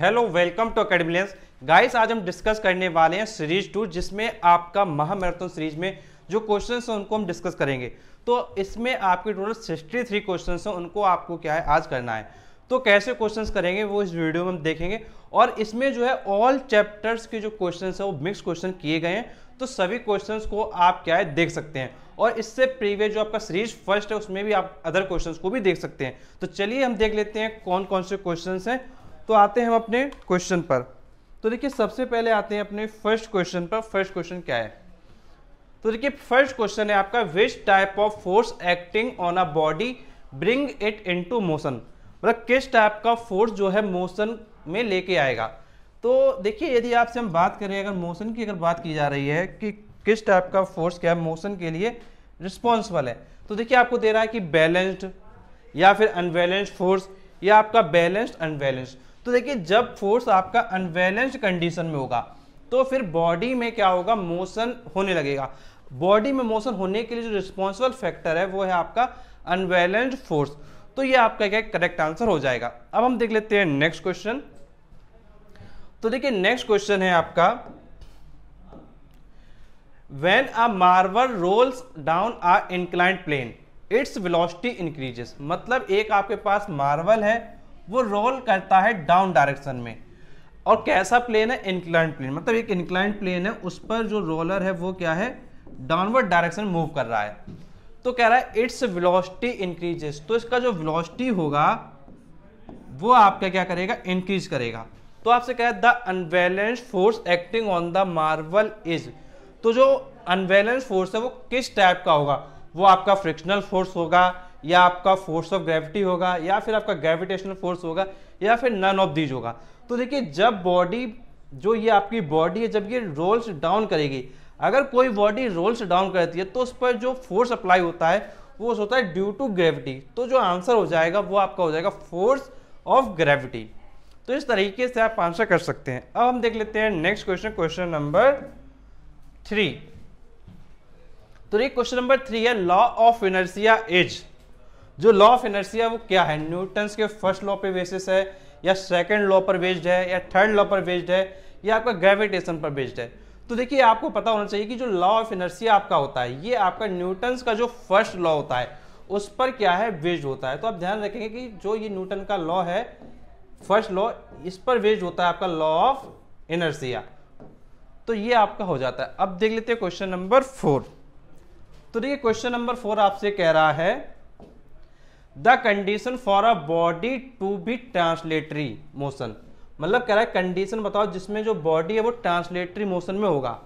Hello welcome to academilians guys आज हम discuss करने वाले हैं सीरीज़ टू जिसमें आपका महामैराथन सीरीज़ में जो क्वेश्चंस हैं उनको हम डिस्कस करेंगे। तो इसमें आपके टोटल सिक्सटी थ्री क्वेश्चन हैं, उनको आपको क्या है, आज करना है। तो कैसे क्वेश्चंस करेंगे, वो इस वीडियो में हम देखेंगे। और इसमें जो है ऑल चैप्टर्स के जो क्वेश्चन है, वो मिक्स क्वेश्चन किए गए हैं। तो सभी क्वेश्चंस को आप क्या है, देख सकते हैं। और इससे प्रीवियस जो आपका सीरीज़ फ़र्स्ट है, उसमें भी आप अदर क्वेश्चंस को भी देख सकते हैं। तो चलिए हम देख लेते हैं कौन कौन से क्वेश्चंस हैं। तो आते हैं हम अपने क्वेश्चन पर। तो देखिए, सबसे पहले आते हैं अपने फ़र्स्ट क्वेश्चन पर। फ़र्स्ट क्वेश्चन क्या है? तो देखिए फ़र्स्ट क्वेश्चन है आपका which type of force acting on a body bring it into motion मतलब किस टाइप का फोर्स जो है मोशन में लेके आएगा? तो देखिए, यदि आपसे हम बात करें, अगर मोशन की अगर बात की जा रही है कि किस टाइप का फोर्स क्या है मोशन के लिए रिस्पॉन्सिबल है तो देखिए, आपको दे रहा है कि बैलेंस्ड या फिर अनबैलेंस्ड फोर्स या आपका बैलेंस्ड अनबैलेंस्ड तो देखिए, जब फोर्स आपका अनबैलेंस्ड कंडीशन में होगा तो फिर बॉडी में क्या होगा? मोशन होने लगेगा। बॉडी में मोशन होने के लिए जो रिस्पॉन्सिबल फैक्टर है, वो है आपका अनबैलेंस्ड फोर्स तो ये आपका क्या करेक्ट आंसर हो जाएगा। अब हम देख लेते हैं नेक्स्ट क्वेश्चन तो देखिए नेक्स्ट क्वेश्चन है आपका। When a marble rolls down a inclined plane, its velocity increases मतलब एक आपके पास मार्बल है वो रोल करता है डाउन डायरेक्शन में। और कैसा प्लेन है? इंक्लाइंट प्लेन मतलब एक इंक्लाइंट प्लेन है, उस पर जो रोलर है, वो क्या है? डाउनवर्ड डायरेक्शन मूव कर रहा है। तो कह रहा है इट्स वेलोसिटी इंक्रीजेस तो इसका जो वेलोसिटी होगा, वो आपका क्या करेगा? इंक्रीज करेगा। तो आपसे कह the unbalance force acting on the marble is तो जो अनबैलेंस फोर्स है, वो किस टाइप का होगा? वो आपका फ्रिक्शनल फोर्स होगा या आपका फोर्स ऑफ़ ग्रेविटी होगा, या फिर आपका ग्रेविटेशनल फोर्स होगा, या फिर नन ऑफ़ दीज होगा। तो देखिए, जब बॉडी जो ये आपकी बॉडी है, जब ये रोल्स डाउन करेगी, अगर कोई बॉडी रोल्स डाउन करती है तो उस पर जो फोर्स अप्लाई होता है, वो होता है ड्यू टू ग्रेविटी तो जो आंसर हो जाएगा, वो आपका हो जाएगा फोर्स ऑफ़ ग्रेविटी तो इस तरीके से आप आंसर कर सकते हैं। अब हम देख लेते हैं next question question number three तो ये क्वेश्चन नंबर थ्री है लॉ ऑफ़ इनर्सिया एज जो लॉ ऑफ़ इनर्सिया वो क्या है? न्यूटन्स के फ़र्स्ट लॉ पे बेसिस है, या सेकंड लॉ पर बेस्ड है, या थर्ड लॉ पर बेस्ड है, या आपका ग्रेविटेशन पर बेस्ड है। तो देखिए, आपको पता होना चाहिए कि जो लॉ ऑफ़ इनर्सिया आपका होता है, ये आपका न्यूटन्स का जो फ़र्स्ट लॉ होता है, उस पर क्या है? बेस्ड होता है। तो आप ध्यान रखेंगे कि जो ये न्यूटन का लॉ है फ़र्स्ट लॉ इस पर बेस्ड होता है आपका लॉ ऑफ़ इनर्सिया तो ये आपका हो जाता है। अब देख लेते हैं क्वेश्चन नंबर फोर तो देखिए क्वेश्चन नंबर फोर आपसे कह रहा है the condition for a body to be translatory motion. मतलब कह रहा है कंडीशन बताओ जिसमें जो बॉडी है वो ट्रांसलेटरी मोशन में होगा।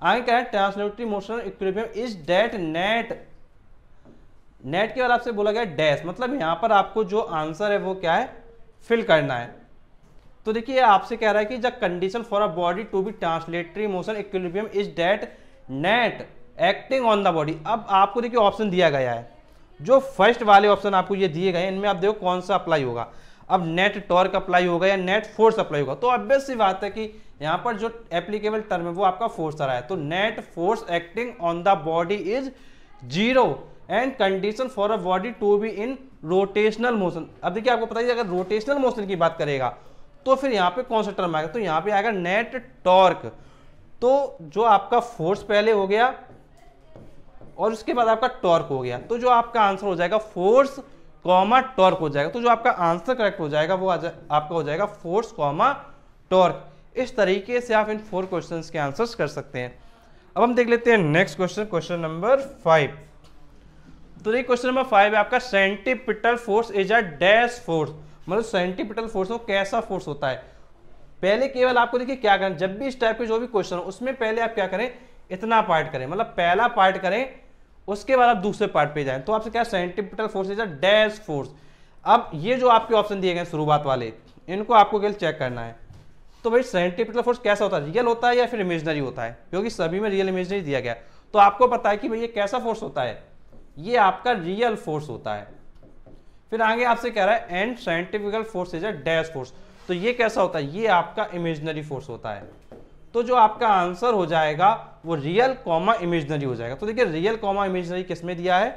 आगे कह रहा है translatory motion equilibrium is that net net के बाद आपसे बोला गया डैश मतलब यहाँ पर आपको जो आंसर है वो क्या है? फिल करना है। तो देखिए आपसे कह रहा है कि the condition for a body to be translatory motion equilibrium is that net acting on the body अब आपको देखिए ऑप्शन दिया गया है। जो फ़र्स्ट वाले ऑप्शन आपको ये दिए गए इनमें आप देखो कौन सा अप्लाई होगा। अब नेट टॉर्क अप्लाई होगा या नेट फोर्स अप्लाई होगा तो ऑब्वियस सी बात है कि यहाँ पर जो एप्लीकेबल टर्म है, वो आपका फोर्स आ रहा है। तो net force acting on the body is zero and condition for a body to be in rotational motion अब देखिए आपको पता ही अगर रोटेशनल मोशन की बात करेगा तो फिर यहाँ पे कौन सा टर्म आएगा? तो यहाँ पे आएगा नेट टॉर्क तो जो आपका फोर्स पहले हो गया और उसके बाद आपका टॉर्क हो गया। तो जो आपका आंसर हो जाएगा फोर्स कॉमा टॉर्क हो जाएगा। तो जो आपका आंसर करेक्ट हो जाएगा, वो आपका हो जाएगा फोर्स कॉमा टॉर्क इस तरीके से आप इन फोर क्वेश्चन के आंसर्स कर सकते हैं। अब हम देख लेते हैं next question question number five तो ये क्वेश्चन नंबर फाइव है आपका centripetal force is a dash force मतलब सेंटीपिटल फोर्स वो कैसा फोर्स होता है? पहले केवल आपको देखिए क्या करें जब भी इस टाइप के जो भी क्वेश्चन हो, उसमें पहले आप क्या करें? इतना पार्ट करें। मतलब पहला पार्ट करें उसके बाद आप दूसरे पार्ट पे जाएँ। तो आपसे क्या centripetal force is a dash force अब ये जो आपके ऑप्शन दिए गए शुरुआत वाले, इनको आपको केवल चेक करना है। तो भाई सेंटीपिटल फोर्स कैसा होता है? रियल होता है या फिर इमेजनरी होता है? क्योंकि सभी में रियल इमेजनरी दिया गया। तो आपको पता है कि भाई ये कैसा फोर्स होता है? ये आपका रियल फोर्स होता है। फिर आगे आपसे कह रहा है and centrifugal force is a dash force तो ये कैसा होता है? ये आपका इमेजनरी फोर्स होता है। तो जो आपका आंसर हो जाएगा वो रियल कॉमा इमेजनरी हो जाएगा। तो देखिए रियल कॉमा इमेजनरी किसमें दिया है?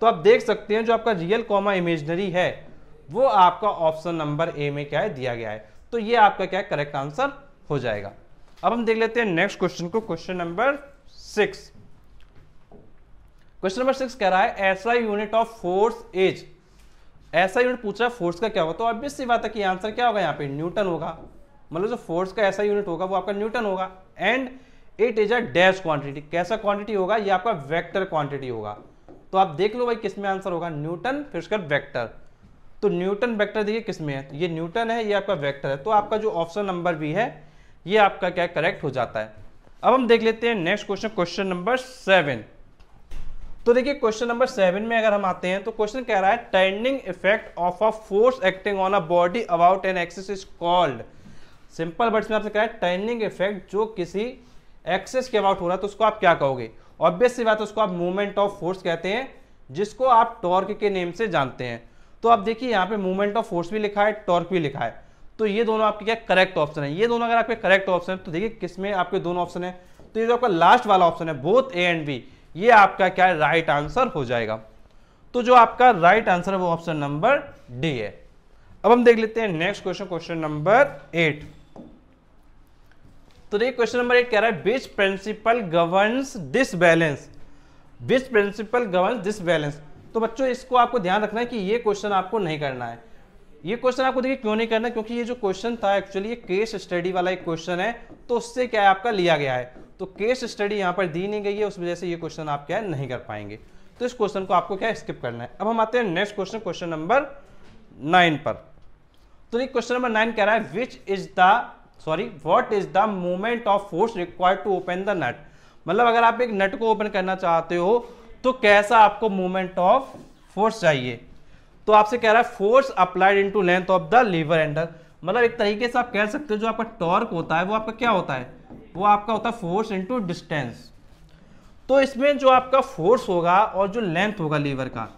तो आप देख सकते हैं, जो आपका रियल कॉमा इमेजनरी है, वो आपका ऑप्शन नंबर ए में क्या है? दिया गया है। तो ये आपका क्या करेक्ट आंसर हो जाएगा। अब हम देख लेते हैं नेक्स्ट क्वेश्चन को question number six question number six कह रहा है, ऐसा यूनिट ऑफ़ फोर्स एज ऐसा यूनिट पूछ फोर्स का क्या होगा? तो ऑब्वियस सी बात है कि आंसर क्या होगा यहाँ पे? न्यूटन होगा। मतलब जो फोर्स का ऐसा यूनिट होगा, वो आपका न्यूटन होगा। And it is a dash quantity कैसा क्वांटिटी होगा? ये आपका वेक्टर क्वांटिटी होगा। तो आप देख लो भाई, किसमें आंसर होगा? न्यूटन फिर उसका वेक्टर तो न्यूटन वेक्टर देखिए किसमें है? ये न्यूटन है, ये आपका वेक्टर है। तो आपका जो ऑप्शन नंबर भी है, ये आपका क्या करेक्ट हो जाता है। अब हम देख लेते हैं next question question number seven तो देखिए क्वेश्चन नंबर सेवन में अगर हम आते हैं तो क्वेश्चन कह रहा है turning effect of a force acting on a body about an axis is called simple words में आपसे कह रहा है टर्निंग इफ़ेक्ट जो किसी एक्सेस के अबाउट हो रहा है तो उसको आप क्या कहोगे? ऑब्वियस सी बात है, उसको आप मूवमेंट ऑफ़ फोर्स कहते हैं, जिसको आप टॉर्क के नेम से जानते हैं। तो आप देखिए, यहाँ पे मूवमेंट ऑफ़ फोर्स भी लिखा है टॉर्क भी लिखा है। तो ये दोनों आपके क्या करेक्ट ऑप्शन है? ये दोनों अगर आपके करेक्ट ऑप्शन है तो देखिए किसमें आपके दोनों ऑप्शन है। तो ये जो आपका लास्ट वाला ऑप्शन है बोथ ए एंड बी ये आपका क्या है? राइट आंसर हो जाएगा। तो जो आपका राइट आंसर है, वो ऑप्शन नंबर डी है। अब हम देख लेते हैं next question question number eight तो देखिए, क्वेश्चन नंबर एट कह रहा है which principle governance this balance which principle governance this balance तो बच्चों, इसको आपको ध्यान रखना है कि ये क्वेश्चन आपको नहीं करना है। ये क्वेश्चन आपको देखिए क्यों नहीं करना क्योंकि ये जो क्वेश्चन था एक्चुअली ये केस स्टडी वाला एक क्वेश्चन है तो उससे क्या है, आपका लिया गया है। तो केस स्टडी यहाँ पर दी नहीं गई है, उस वजह से ये क्वेश्चन आप क्या नहीं कर पाएँगे। तो इस क्वेश्चन को आपको क्या स्किप करना है। अब हम आते हैं next question question number nine पर। तो ये क्वेश्चन नंबर नाइन कह रहा है which is the sorry what is the movement of force required to open the nut मतलब अगर आप एक नट को ओपन करना चाहते हो तो कैसा आपको मूवमेंट ऑफ़ फोर्स चाहिए? तो आपसे कह रहा है force applied into length of the lever ender मतलब एक तरीके से आप कह सकते हो, जो आपका टॉर्क होता है, वो आपका क्या होता है? वो आपका होता है फोर्स इनटू डिस्टेंस तो इसमें जो आपका फोर्स होगा और जो लेंथ होगा लीवर का,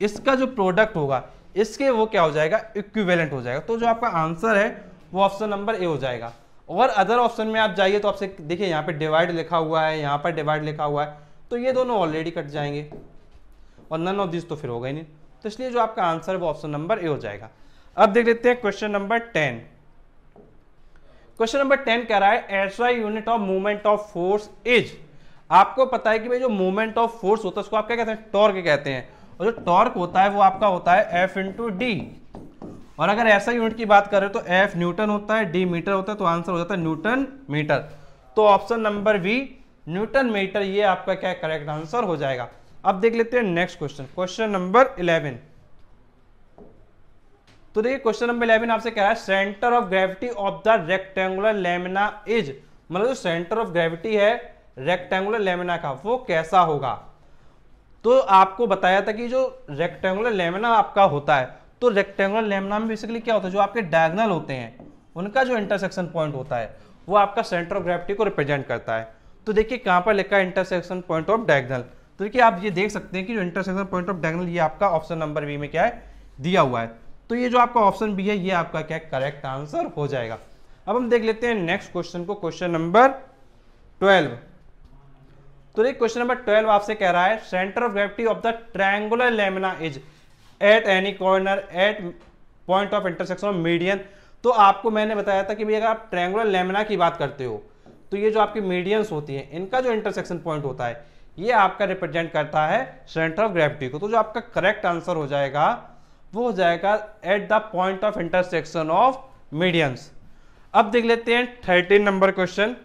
इसका जो प्रोडक्ट होगा, इसके वो क्या हो जाएगा? इक्विवेलेंट हो जाएगा। तो जो आपका आंसर है वो ऑप्शन नंबर ए हो जाएगा। और अदर ऑप्शन में आप जाइए तो आपसे देखिए यहाँ पे डिवाइड लिखा हुआ है, यहाँ पर डिवाइड लिखा हुआ है तो ये दोनों ऑलरेडी कट जाएँगे। और नन ऑफ़ दिस तो फिर होगा ही नहीं। तो इसलिए जो आपका आंसर है वो ऑप्शन नंबर ए हो जाएगा। अब देख लेते हैं question number ten question number ten कह रहा है ऐसा unit of movement of force is आपको पता है कि भाई जो मूवमेंट ऑफ़ फोर्स होता है, उसको आप क्या कहते हैं? टॉर्क कहते हैं। और जो टॉर्क होता है, वो आपका होता है एफ़ इंटू डी और अगर ऐसा यूनिट की बात करें तो एफ़ न्यूटन होता है डी मीटर होता है तो आंसर हो जाता है न्यूटन मीटर। तो option number B newton metre, ये आपका क्या करेक्ट आंसर हो जाएगा। अब देख लेते हैं next question question number eleven तो देखिए क्वेश्चन नंबर इलेवन आपसे कह रहा है centre of gravity of the rectangular lamina is मतलब जो सेंटर ऑफ़ ग्रेविटी है रेक्टेंगुलर लेमिना का, वो कैसा होगा? तो आपको बताया था कि जो रेक्टेंगुलर लेमिना आपका होता है तो रेक्टेंगुलर लेमना में बेसिकली क्या होता है, जो आपके डायगनल होते हैं, उनका जो इंटरसेक्शन पॉइंट होता है, वो आपका सेंटर ऑफ़ ग्रेविटी को रिप्रेजेंट करता है। तो देखिए कहाँ पर लिखा है इंटरसेक्शन पॉइंट ऑफ़ डायगनल तो देखिए आप ये देख सकते हैं कि जो इंटरसेक्शन पॉइंट ऑफ़ डायगनल ये आपका ऑप्शन नंबर बी में क्या है, दिया हुआ है। तो ये जो आपका ऑप्शन बी है, ये आपका क्या करेक्ट आंसर हो जाएगा। अब हम देख लेते हैं नेक्स्ट क्वेश्चन को क्वेश्चन नंबर ट्वेल्व तो देखिए क्वेश्चन नंबर ट्वेल्व आपसे कह रहा है centre of gravity of the triangular lamina is at any corner at point of intersection of median तो आपको मैंने बताया था कि भाई अगर आप ट्रैंगुलर लेमिना की बात करते हो तो ये जो आपकी मीडियंस होती हैं, इनका जो इंटरसेक्शन पॉइंट होता है, ये आपका रिप्रेजेंट करता है सेंटर ऑफ़ ग्रेविटी को। तो जो आपका करेक्ट आंसर हो जाएगा, वो हो जाएगा at the point of intersection of medians अब देख लेते हैं थर्टीन नंबर क्वेश्चन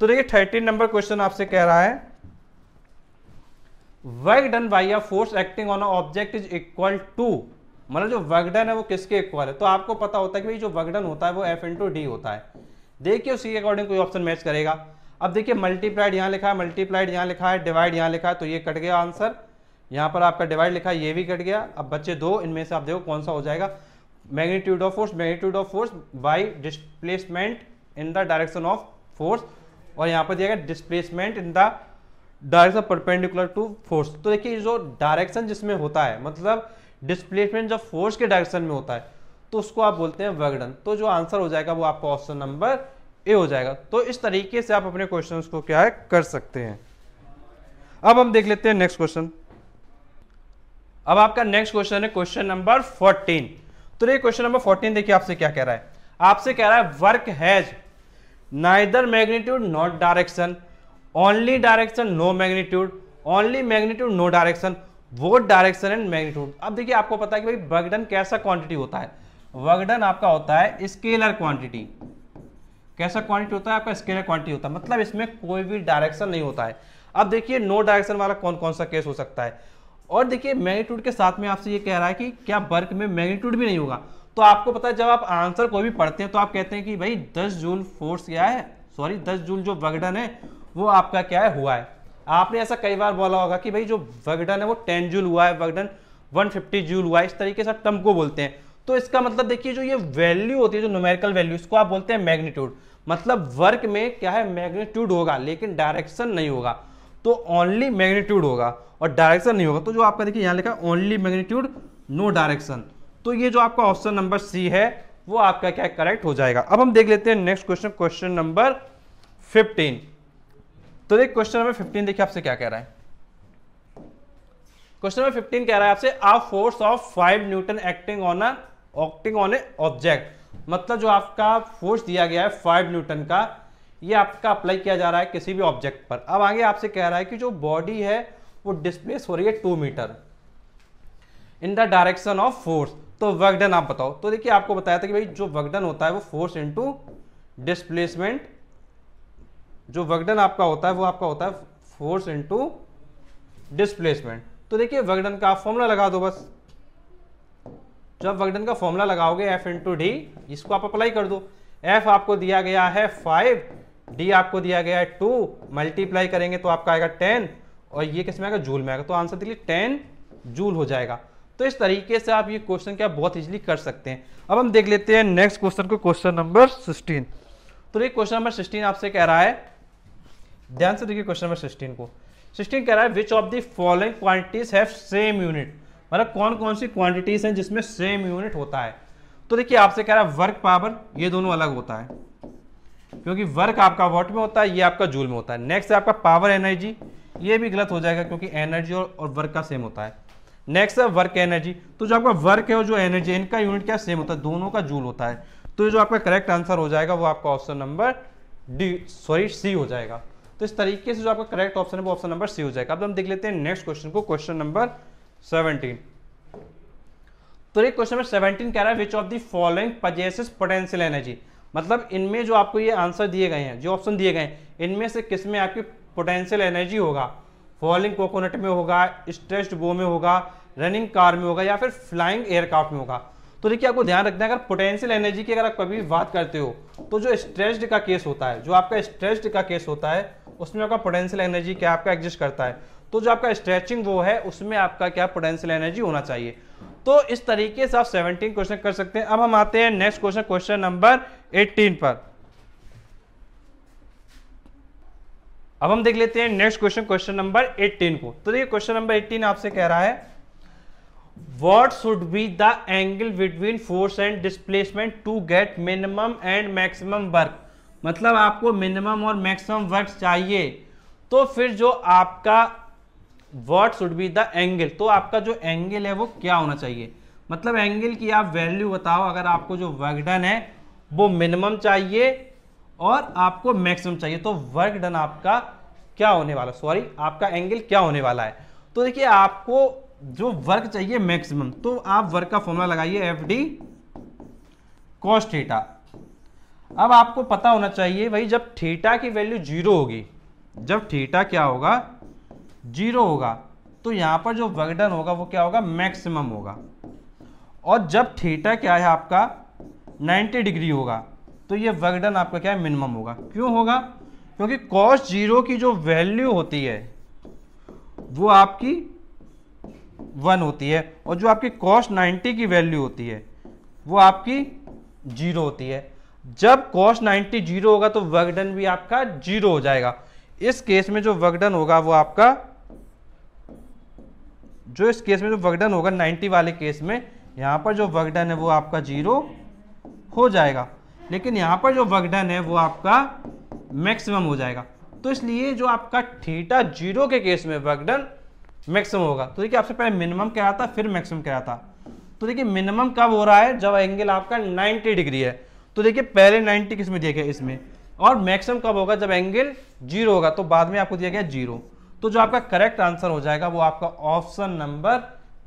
तो देखिए थर्टीन नंबर क्वेश्चन आपसे कह रहा है work done by a force acting on object is equal to मतलब जो वर्क डन है वो किसके इक्वल है? तो आपको पता होता है कि भाई जो वर्क डन होता है वो एफ़ इंटू डी होता है। देखिए उसी के अकॉर्डिंग कोई ऑप्शन मैच करेगा। अब देखिए मल्टीप्लाइड यहाँ लिखा है मल्टीप्लाइड यहाँ लिखा है डिवाइड यहाँ लिखा है तो ये कट गया आंसर यहाँ पर आपका डिवाइड लिखा है, ये भी कट गया। अब बच्चे दो, इनमें से आप देखो कौन सा हो जाएगा। Magnitude of force magnitude of force by displacement in the direction of force और यहाँ पर दिया गया displacement in the direction perpendicular to force तो देखिए जो डायरेक्शन जिसमें होता है मतलब डिस्प्लेसमेंट जब फोर्स के डायरेक्शन में होता है तो उसको आप बोलते हैं वर्कडन तो जो आंसर हो जाएगा वो आपका ऑप्शन नंबर ए हो जाएगा। तो इस तरीके से आप अपने क्वेश्चन को क्या है, कर सकते हैं। अब हम देख लेते हैं नेक्स्ट क्वेश्चन अब आपका नेक्स्ट क्वेश्चन है क्वेश्चन नंबर फोर्टीन तो ये क्वेश्चन नंबर फोर्टीन देखिए आपसे क्या कह रहा है। आपसे कह रहा है work has neither magnitude not direction only direction no magnitude only magnitude no direction वो डायरेक्शन एंड मैग्नीट्यूड अब देखिए, आपको पता है कि भाई वर्कडन कैसा क्वांटिटी होता है? वर्कडन आपका होता है स्केलर क्वांटिटी कैसा क्वांटिटी होता है? आपका स्केलर क्वांटिटी होता है। मतलब इसमें कोई भी डायरेक्शन नहीं होता है। अब देखिए नो डायरेक्शन वाला कौन कौन सा केस हो सकता है? और देखिए मैग्नीट्यूड के साथ में आपसे ये कह रहा है कि क्या वर्क में मैग्नीट्यूड भी नहीं होगा? तो आपको पता है, जब आप आंसर कोई भी पढ़ते हैं तो आप कहते हैं कि भाई 10 जूल फोर्स क्या है? सॉरी 10 जूल जो वगडन है वो आपका क्या है? हुआ है। आपने ऐसा कई बार बोला होगा कि भाई जो वगडन है वो टेन जूल हुआ है, वगडन 150 जूल हुआ है, इस तरीके से टर्म को बोलते हैं। तो इसका मतलब देखिए, जो ये वैल्यू होती है, जो न्यूमेरिकल वैल्यू इसको आप बोलते हैं मैग्नीट्यूड मतलब वर्क में क्या है? मैग्नीट्यूड होगा, लेकिन डायरेक्शन नहीं होगा। तो ओनली मैग्नीट्यूड होगा और डायरेक्शन नहीं होगा। तो जो आपका देखिए, यहाँ लिखा ओनली मैग्नीट्यूड नो डायरेक्शन तो ये जो आपका ऑप्शन नंबर सी है, वो आपका क्या करेक्ट हो जाएगा। अब हम देख लेते हैं नेक्स्ट क्वेश्चन क्वेश्चन नंबर 15 तो देख क्वेश्चन नंबर 15 देखिए आपसे क्या कह रहा है। क्वेश्चन नंबर 15 कह रहा है आपसे a force of 5 newton acting on a acting on a object मतलब जो आपका फोर्स दिया गया है 5 न्यूटन का, ये आपका अप्लाई किया जा रहा है किसी भी ऑब्जेक्ट पर। अब आगे आपसे कह रहा है कि जो बॉडी है, वो डिस्प्लेस हो रही है two metre in the direction of force तो वर्कडन आप बताओ। तो देखिए, आपको बताया था कि भाई जो वर्कडन होता है, वो फोर्स इनटू डिस्प्लेसमेंट जो वर्कडन आपका होता है, वो आपका होता है फोर्स इंटू डिस्प्लेसमेंट तो देखिए वर्कडन का आप फॉर्मूला लगा दो बस। जब वर्कडन का फॉर्मूला लगाओगे एफ़ इंटू डी इसको आप अप्लाई कर दो। एफ़ आपको दिया गया है फाइव डी आपको दिया गया है टू मल्टीप्लाई करेंगे तो आपका आएगा टेन और ये किसमें आएगा? जूल में आएगा। तो आंसर देखिए टेन जूल हो जाएगा। तो इस तरीके से आप ये क्वेश्चन क्या बहुत इजीली कर सकते हैं। अब हम देख लेते हैं नेक्स्ट क्वेश्चन को क्वेश्चन नंबर सिक्सटीन तो ये क्वेश्चन नंबर सिक्सटीन आपसे कह रहा है ध्यान से देखिए क्वेश्चन नंबर सिक्सटीन को। सिक्सटीन कह रहा है which of the following quantities have same unit मतलब कौन कौन सी क्वांटिटीज हैं जिसमें सेम यूनिट होता है? तो देखिए आपसे कह रहा है वर्क पावर ये दोनों अलग होता है। क्योंकि वर्क आपका वॉट में होता है, ये आपका जूल में होता है। नेक्स्ट है आपका पावर एनर्जी ये भी गलत हो जाएगा क्योंकि एनर्जी और वर्क का सेम होता है। नेक्स्ट है वर्क एनर्जी तो जो आपका वर्क है और जो एनर्जी इनका यूनिट क्या सेम होता है? दोनों का जूल होता है। तो जो आपका करेक्ट आंसर हो जाएगा, वो आपका option number D sorry C हो जाएगा। तो इस तरीके से जो आपका करेक्ट ऑप्शन है, वो ऑप्शन नंबर सी हो जाएगा। अब हम देख लेते हैं नेक्स्ट क्वेश्चन को क्वेश्चन नंबर सेवनटीन तो ये क्वेश्चन नंबर सेवनटीन कह रहा है which of the following possesses potential energy मतलब इनमें जो आपको ये आंसर दिए गए हैं, जो ऑप्शन दिए गए हैं, इनमें से किसमें आपकी पोटेंशियल एनर्जी होगा? फॉलिंग कोकोनट में होगा स्ट्रेस्ड बो में होगा रनिंग कार में होगा, या फिर फ्लाइंग एयरक्राफ्ट में होगा? तो देखिए, आपको ध्यान रखना है, अगर पोटेंशियल एनर्जी की अगर आप कभी बात करते हो तो जो स्ट्रेस्ड का केस होता है, जो आपका स्ट्रेस्ड का केस होता है उसमें आपका पोटेंशियल एनर्जी क्या आपका एग्जिस्ट करता है? तो जो आपका स्ट्रेचिंग वो है, उसमें आपका क्या पोटेंशियल एनर्जी होना चाहिए। तो इस तरीके से आप 17 क्वेश्चन कर सकते हैं। अब हम आते हैं नेक्स्ट क्वेश्चन क्वेश्चन नंबर 18 पर। अब हम देख लेते हैं नेक्स्ट क्वेश्चन क्वेश्चन नंबर 18 को। तो देखिए क्वेश्चन नंबर 18 आपसे कह रहा है what should be the angle between force and displacement to get minimum and maximum work मतलब आपको मिनिमम और मैक्सिमम वर्क चाहिए। तो फिर जो आपका what should be the angle तो आपका जो एंगल है वो क्या होना चाहिए? मतलब एंगल की आप वैल्यू बताओ, अगर आपको जो वर्क डन है, वो मिनिमम चाहिए और आपको मैक्सिमम चाहिए। तो वर्क डन आपका क्या होने वाला? सॉरी आपका एंगल क्या होने वाला है? तो देखिए, आपको जो वर्क चाहिए मैक्सिमम तो आप वर्क का फॉर्मूला लगाइए एफ़ डी कॉस थीटा अब आपको पता होना चाहिए भाई, जब थीटा की वैल्यू ज़ीरो होगी, जब थीटा क्या होगा? ज़ीरो होगा। तो यहाँ पर जो वर्क डन होगा, वो क्या होगा? मैक्सिमम होगा। और जब थीटा क्या है आपका? 90 डिग्री होगा। तो ये वर्क डन आपका क्या है? मिनिमम होगा। क्यों होगा? क्योंकि कॉस ज़ीरो की जो वैल्यू होती है, वो आपकी वन होती है। और जो आपकी कॉस्ट नाइन्टी की वैल्यू होती है, वो आपकी ज़ीरो होती है। जब कॉस्ट नाइन्टी ज़ीरो होगा तो वर्कडन भी आपका ज़ीरो हो जाएगा। इस केस में जो वर्कडन होगा, वो आपका, जो इस केस में जो वर्कडन होगा 90 वाले केस में, यहाँ पर जो वर्कडन है वो आपका ज़ीरो हो जाएगा। लेकिन यहाँ पर जो वर्कडन है, वो आपका मैक्सिमम हो जाएगा। तो इसलिए जो आपका थीटा ज़ीरो के केस में वर्कडन मैक्सिमम होगा। तो देखिए, आपसे पहले मिनिमम क्या था, फिर मैक्सिमम क्या था। तो देखिए मिनिमम कब हो रहा है? जब एंगल आपका 90 डिग्री है। तो देखिए, पहले 90 किसमें दिया गया इसमें? और मैक्सिमम कब होगा? जब एंगल ज़ीरो होगा तो बाद में आपको दिया गया ज़ीरो। तो जो आपका करेक्ट आंसर हो जाएगा, वो आपका ऑप्शन नंबर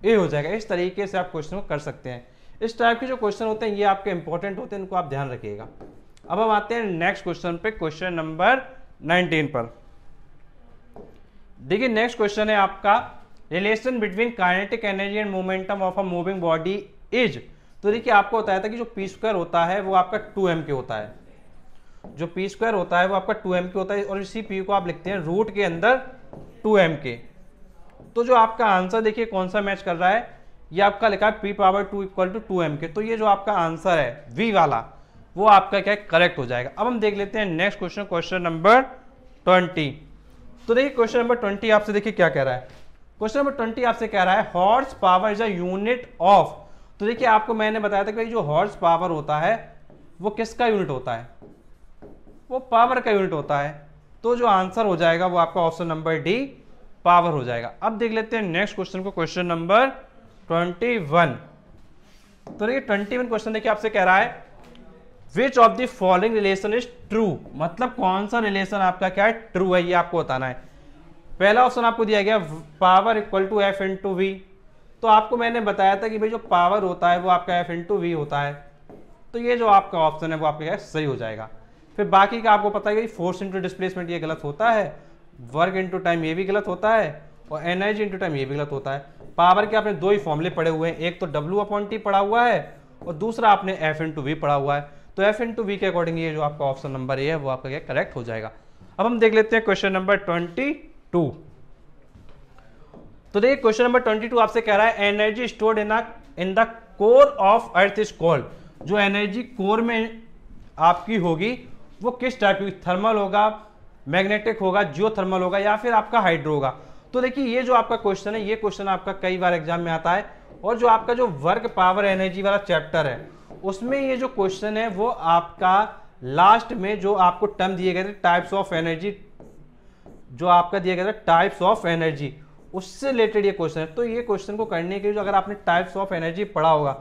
ए हो जाएगा। इस तरीके से आप क्वेश्चन को कर सकते हैं। इस टाइप के जो क्वेश्चन होते हैं, ये आपके इंपॉर्टेंट होते हैं, इनको आप ध्यान रखिएगा। अब हम आते हैं नेक्स्ट क्वेश्चन पे क्वेश्चन नंबर 19 पर। देखिए नेक्स्ट क्वेश्चन है आपका relation between kinetic energy and momentum of a moving body is तो देखिए, आपको बताया था कि जो पी स्क्वायर होता है, वो आपका टू एम के होता है। जो पी स्क्वायर होता है, वो आपका टू एम के होता है और इसी पी को आप लिखते हैं रूट के अंदर टू एम के तो जो आपका आंसर देखिए, कौन सा मैच कर रहा है? ये आपका लिखा है P power two equal to two M K तो ये जो आपका आंसर है वी वाला, वो आपका क्या करेक्ट हो जाएगा। अब हम देख लेते हैं next question question number twenty तो देखिए क्वेश्चन नंबर ट्वेंटी आपसे देखिए क्या कह रहा है। क्वेश्चन नंबर ट्वेंटी आपसे कह रहा है horsepower is a unit of तो देखिए, आपको मैंने बताया था कि जो हॉर्स पावर होता है, वो किसका यूनिट होता है? वो पावर का यूनिट होता है। तो जो आंसर हो जाएगा, वो आपका ऑप्शन नंबर डी पावर हो जाएगा। अब देख लेते हैं नेक्स्ट क्वेश्चन को क्वेश्चन नंबर ट्वेंटी वन तो देखिए ट्वेंटी वन क्वेश्चन देखिए, आपसे कह रहा है which of the following relation is true मतलब कौन सा रिलेशन आपका क्या है? ट्रू है, ये आपको बताना है। पहला ऑप्शन आपको दिया गया power equal to F into V तो आपको मैंने बताया था कि भाई जो पावर होता है, वो आपका एफ़ इन टू वी होता है। तो ये जो आपका ऑप्शन है, वो आपका सही हो जाएगा। फिर बाकी का आपको पता है फोर्स इंटू डिस्प्लेसमेंट ये गलत होता है वर्क इंटू टाइम ये भी गलत होता है, और एनर्जी इंटू टाइम ये भी गलत होता है। पावर के आपने दो ही फॉर्मूले पड़े हुए हैं, एक तो डब्ल्यू अपॉन टी पड़ा हुआ है, और दूसरा आपने एफ़ इंटू वी पड़ा हुआ है। तो एफ़ इंटू वी के अकॉर्डिंग ये जो आपका ऑप्शन नंबर ए है, वो आपका क्या करेक्ट हो जाएगा। अब हम देख लेते हैं क्वेश्चन नंबर ट्वेंटी टू तो देखिए क्वेश्चन नंबर ट्वेंटी टू आपसे कह रहा है energy stored in in the core of earth is called जो एनर्जी कोर में आपकी होगी, वो किस टाइप की? थर्मल होगा मैग्नेटिक होगा जियो थर्मल होगा, या फिर आपका हाइड्रो होगा। तो देखिए, ये जो आपका क्वेश्चन है, ये क्वेश्चन आपका कई बार एग्ज़ाम में आता है, और जो आपका जो वर्क पावर एनर्जी वाला चैप्टर है, उसमें ये जो क्वेश्चन है, वो आपका लास्ट में जो आपको टर्म दिए गए थे टाइप्स ऑफ़ एनर्जी जो आपका दिया गया था टाइप्स ऑफ़ एनर्जी उससे रिलेटेड ये क्वेश्चन है। तो ये क्वेश्चन को करने के लिए अगर आपने टाइप्स ऑफ़ एनर्जी पढ़ा होगा,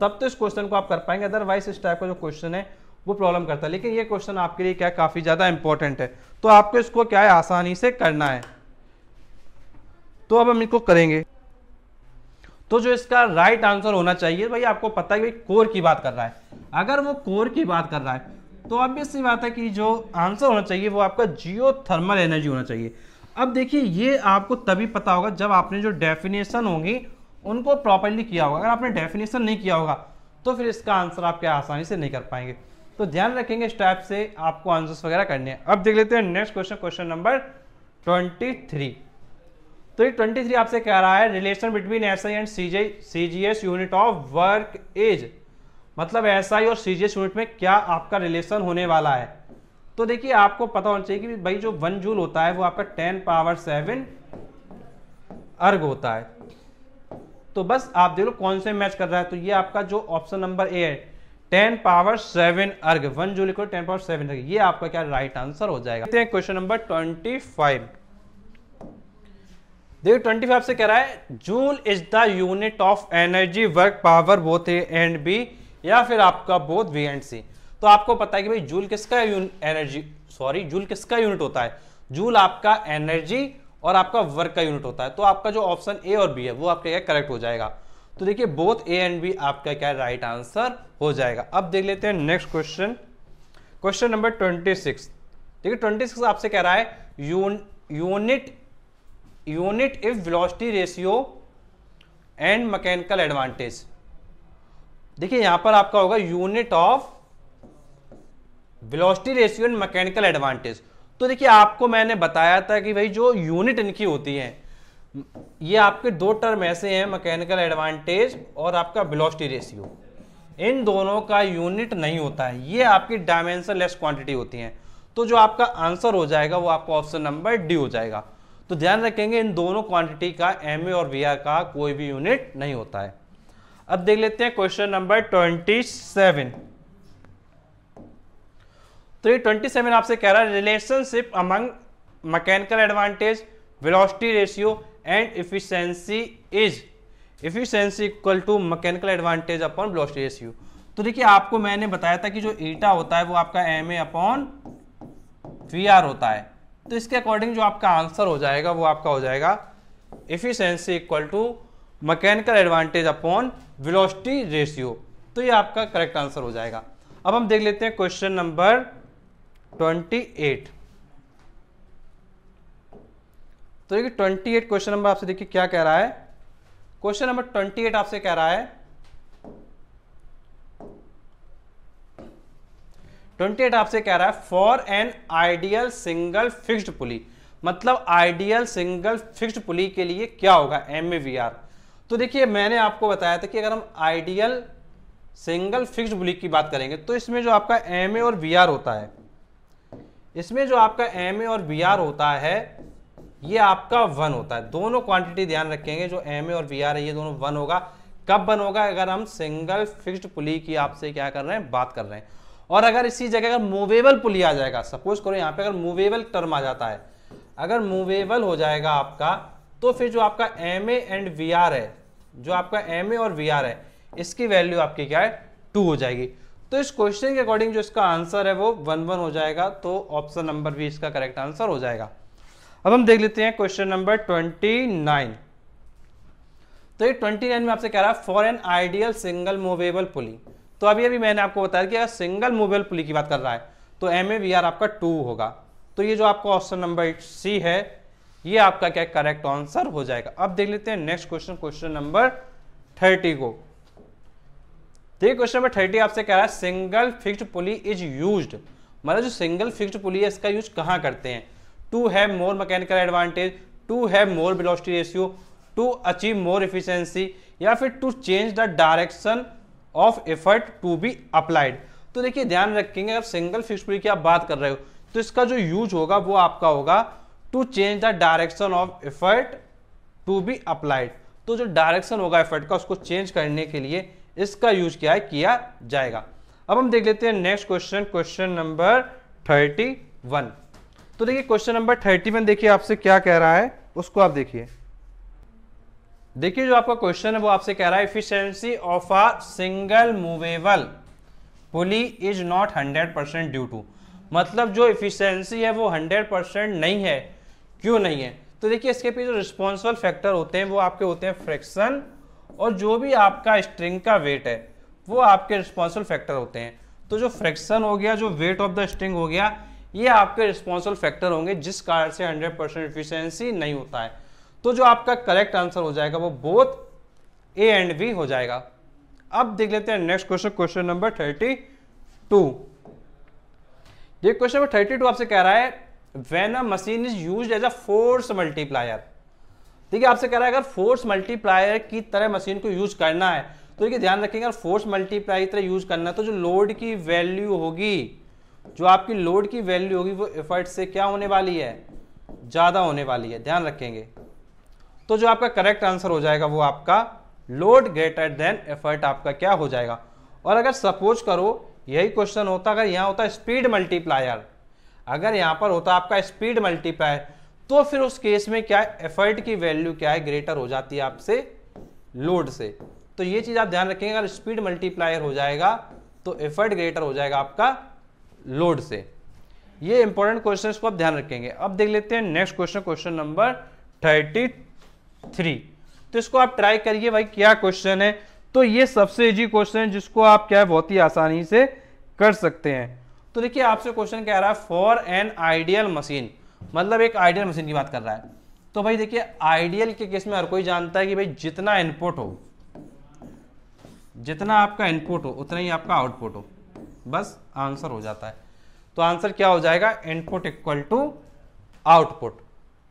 तब तो इस क्वेश्चन को आप कर पाएँगे। अदरवाइज़ इस टाइप का जो क्वेश्चन है, वो प्रॉब्लम करता है। लेकिन ये क्वेश्चन आपके लिए क्या काफ़ी ज़्यादा इंपॉर्टेंट है। तो आपको इसको क्या है? आसानी से करना है। तो अब हम इसको करेंगे। तो जो इसका राइट आंसर होना चाहिए, भाई आपको पता है कि कोर की बात कर रहा है। अगर वो कोर की बात कर रहा है तो ऑब्वियस सी बात है कि जो आंसर होना चाहिए, वो आपका जियो एनर्जी होना चाहिए। अब देखिए, ये आपको तभी पता होगा जब आपने जो डेफिनेशन होंगी, उनको प्रॉपरली किया होगा। अगर आपने डेफिनेशन नहीं किया होगा तो फिर इसका आंसर आप क्या आसानी से नहीं कर पाएँगे। तो ध्यान रखेंगे इस टाइप से आपको आंसर्स वगैरह करने हैं। अब देख लेते हैं next question question number twenty three तो ये ट्वेंटी थ्री आपसे कह रहा है relation between S I and C G S unit of work as मतलब एस आई और सी जी एस यूनिट में क्या आपका रिलेशन होने वाला है? तो देखिए, आपको पता होना चाहिए कि भाई जो वन जूल होता है, वो आपका टेन पावर सेवन अर्ग होता है। तो बस आप देख लो कौन से मैच कर रहा है। तो ये आपका जो ऑप्शन नंबर ए है, ten power seven erg, one joule equal ten power seven erg, ये आपका क्या राइट आंसर हो जाएगा। क्वेश्चन नंबर ट्वेंटी फाइव देखिए ट्वेंटी फाइव से कह रहा है, joule is the unit of energy work power both A and B या फिर आपका बोथ वी एंड सी तो आपको पता है कि भाई जूल किसका एनर्जी सॉरी जूल किसका यूनिट होता है? जूल आपका एनर्जी और आपका वर्क का यूनिट होता है। तो आपका जो ऑप्शन ए और बी है, वो आपका क्या करेक्ट हो जाएगा। तो देखिए बोथ ए एंड बी आपका क्या राइट आंसर हो जाएगा। अब देख लेते हैं next question question number twenty six देखिए ट्वेंटी सिक्स आपसे कह रहा है unit unit of velocity ratio and mechanical advantage देखिए, यहाँ पर आपका होगा unit of velocity ratio and mechanical advantage तो देखिए, आपको मैंने बताया था कि भाई जो यूनिट इनकी होती है, ये आपके दो टर्म ऐसे हैं मैकेनिकल एडवांटेज और आपका वेलोसिटी रेशियो इन दोनों का यूनिट नहीं होता है, ये आपकी डायमेंशन लेस क्वांटिटी होती हैं। तो जो आपका आंसर हो जाएगा, वो आपका ऑप्शन नंबर डी हो जाएगा। तो ध्यान रखेंगे, इन दोनों क्वांटिटी का एमए और वीआर का कोई भी यूनिट नहीं होता है। अब देख लेते हैं क्वेश्चन नंबर ट्वेंटी सेवन तो ये ट्वेंटी सेवन आपसे कह रहा है relationship among mechanical advantage velocity ratio and efficiency is efficiency equal to mechanical advantage upon velocity ratio तो देखिए, आपको मैंने बताया था कि जो ईटा होता है, वो आपका M A upon V R होता है। तो इसके अकॉर्डिंग जो आपका आंसर हो जाएगा, वो आपका हो जाएगा efficiency equal to mechanical advantage upon velocity ratio तो ये आपका करेक्ट आंसर हो जाएगा। अब हम देख लेते हैं क्वेश्चन नंबर 28 तो देखिए 28 क्वेश्चन नंबर आपसे देखिए क्या कह रहा है। क्वेश्चन नंबर 28 आपसे कह रहा है। 28 आपसे कह रहा है for an ideal single fixed pulley मतलब आइडियल सिंगल फिक्स्ड पुली के लिए क्या होगा? एम तो देखिए, मैंने आपको बताया था कि अगर हम आइडियल सिंगल फिक्स्ड पुली की बात करेंगे तो इसमें जो आपका एमए और वीआर होता है इसमें जो आपका एमए और वीआर होता है, ये आपका वन होता है। दोनों क्वांटिटी ध्यान रखेंगे, जो एमए और वीआर है, ये दोनों वन होगा। कब वन होगा? अगर हम सिंगल फिक्स्ड पुली की आपसे क्या कर रहे हैं? बात कर रहे हैं। और अगर इसी जगह अगर मूवेबल पुली आ जाएगा सपोज़ करो यहाँ पे अगर मूवेबल टर्म आ जाता है, अगर मूवेबल हो जाएगा आपका तो फिर जो आपका एमए एंड वीआर है, जो आपका एमए और वीआर है, इसकी वैल्यू आपकी क्या है? टू हो जाएगी। तो इस क्वेश्चन के अकॉर्डिंग जो इसका आंसर है वो वन वन हो जाएगा तो ऑप्शन नंबर भी इसका करेक्ट आंसर हो जाएगा। अब हम देख लेते हैं क्वेश्चन नंबर ट्वेंटी नाइन तो ये ट्वेंटी नाइन में आपसे कह रहा है for an ideal single movable pulley तो अभी अभी मैंने आपको बताया कि अगर सिंगल मूवेबल पुली की बात कर रहा है तो एम ए वी आर आपका टू होगा। तो ये जो आपका ऑप्शन नंबर सी है, ये आपका क्या करेक्ट आंसर हो जाएगा। अब देख लेते हैं next question question number thirty को। देखिए क्वेश्चन नंबर थर्टी आपसे कह रहा है single fixed pulley is used मतलब जो सिंगल फिक्स्ड पुली है, इसका यूज़ कहाँ करते हैं? To have more mechanical advantage to have more velocity ratio to achieve more efficiency या फिर to change the direction of effort to be applied तो देखिए, ध्यान रखेंगे, अगर सिंगल फिक्स पुली की आप बात कर रहे हो तो इसका जो यूज़ होगा, वो आपका होगा to change the direction of effort to be applied तो जो डायरेक्शन होगा एफर्ट का, उसको चेंज करने के लिए इसका यूज़ क्या है? किया जाएगा। अब हम देख लेते हैं next question question number thirty one तो देखिए क्वेश्चन नंबर थर्टी वन देखिए आपसे क्या कह रहा है, उसको आप देखिए। देखिए, जो आपका क्वेश्चन है, वो आपसे कह रहा है efficiency of a single movable pulley is not 100 percent due to मतलब जो इफिशियंसी है, वो 100 परसेंट नहीं है। क्यों नहीं है? तो देखिए, इसके पीछे जो रिस्पॉन्सिबल फैक्टर होते हैं, वो आपके होते हैं फ्रिक्शन और जो भी आपका स्ट्रिंग का वेट है, वो आपके रिस्पॉन्सिबल फैक्टर होते हैं। तो जो फ्रिक्शन हो गया, जो वेट ऑफ़ द स्ट्रिंग हो गया, ये आपके रिस्पॉन्सिबल फैक्टर होंगे, जिस कारण से 100 परसेंट इफिशियंसी नहीं होता है। तो जो आपका करेक्ट आंसर हो जाएगा, वो बोथ ए एंड बी हो जाएगा। अब देख लेते हैं next question question number thirty two ये क्वेश्चन नंबर थर्टी टू आपसे कह रहा है when a machine is use as a force multiplier देखिए, आपसे कह रहा है, अगर फोर्स मल्टीप्लायर की तरह मशीन को यूज़ करना है तो देखिए, ध्यान रखेंगे अगर फोर्स मल्टीप्लायर की तरह यूज़ करना है तो जो लोड की वैल्यू होगी, जो आपकी लोड की वैल्यू होगी, वो एफर्ट से क्या होने वाली है? ज़्यादा होने वाली है। ध्यान रखेंगे। तो जो आपका करेक्ट आंसर हो जाएगा, वो आपका लोड ग्रेटर देन एफर्ट आपका क्या हो जाएगा? और अगर सपोज़ करो, यही क्वेश्चन होता, अगर यहाँ होता स्पीड मल्टीप्लायर अगर यहाँ पर होता आपका स्पीड मल्टीप्लायर तो फिर उस केस में क्या है? एफर्ट की वैल्यू क्या है? ग्रेटर हो जाती है आपसे लोड से। तो ये चीज़ आप ध्यान रखेंगे, अगर स्पीड मल्टीप्लायर हो जाएगा तो एफर्ट ग्रेटर हो जाएगा आपका लोड से। ये इंपॉर्टेंट क्वेश्चन को आप ध्यान रखेंगे। अब देख लेते हैं next question question number thirty three तो इसको आप ट्राई करिए भाई, क्या क्वेश्चन है? तो ये सबसे इजी क्वेश्चन है जिसको आप क्या है, बहुत ही आसानी से कर सकते हैं। तो देखिए, आपसे क्वेश्चन कह रहा है फॉर एन आइडियल मशीन मतलब एक आइडियल मशीन की बात कर रहा है। तो भाई देखिए, आइडियल के केस में हर कोई जानता है कि भाई जितना इनपुट हो, जितना आपका इनपुट हो, उतना ही आपका आउटपुट हो। बस आंसर हो जाता है। तो आंसर क्या हो जाएगा? इनपुट इक्वल टू आउटपुट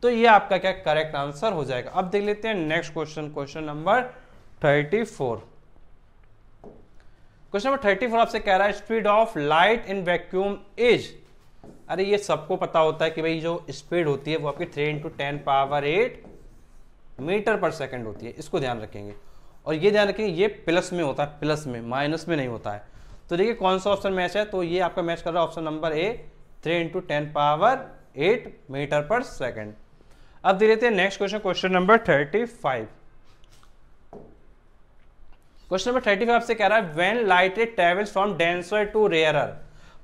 तो ये आपका क्या करेक्ट आंसर हो जाएगा। अब देख लेते हैं next question question number thirty four question number thirty four आपसे कह रहा है speed of light in vacuum is अरे ये सबको पता होता है कि भाई जो स्पीड होती है वो आपकी three into ten power eight metre per second होती है। इसको ध्यान रखेंगे। और ये ध्यान रखेंगे ये प्लस में होता है प्लस में माइनस में नहीं होता है। तो देखिए कौन सा ऑप्शन मैच है? तो ये आपका मैच कर रहा है option number A three into ten power eight metre per second अब लेते हैं next question question number thirty five question number thirty five से कह रहा है when light ray travels from denser to rarer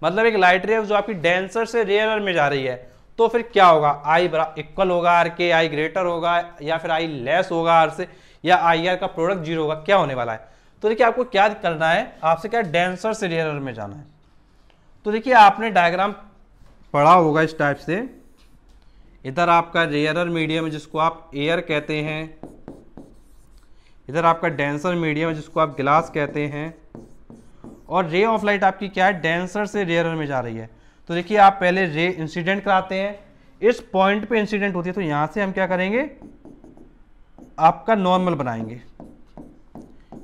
मतलब एक लाइट रेव जो आपकी डेंसर से रेयर में जा रही है तो फिर क्या होगा? आई इक्वल होगा आर के आई ग्रेटर होगा, या फिर आई लेस होगा आर से, या आई आर का प्रोडक्ट ज़ीरो होगा, क्या होने वाला है? तो देखिए आपको क्या करना है, आपसे क्या डेंसर से रेयर में जाना है। तो देखिए आपने डायग्राम पढ़ा होगा इस टाइप से। इधर आपका रेयरर मीडियम जिसको आप एयर कहते हैं। इधर आपका डेंसर मीडियम जिसको आप गिलास कहते हैं। और रे ऑफ़ लाइट आपकी क्या है? डेंसर से रेयरर में जा रही है। तो देखिए, आप पहले रे इंसिडेंट कराते हैं। इस पॉइंट पे इंसिडेंट होती है तो यहाँ से हम क्या करेंगे? आपका नॉर्मल बनाएँगे।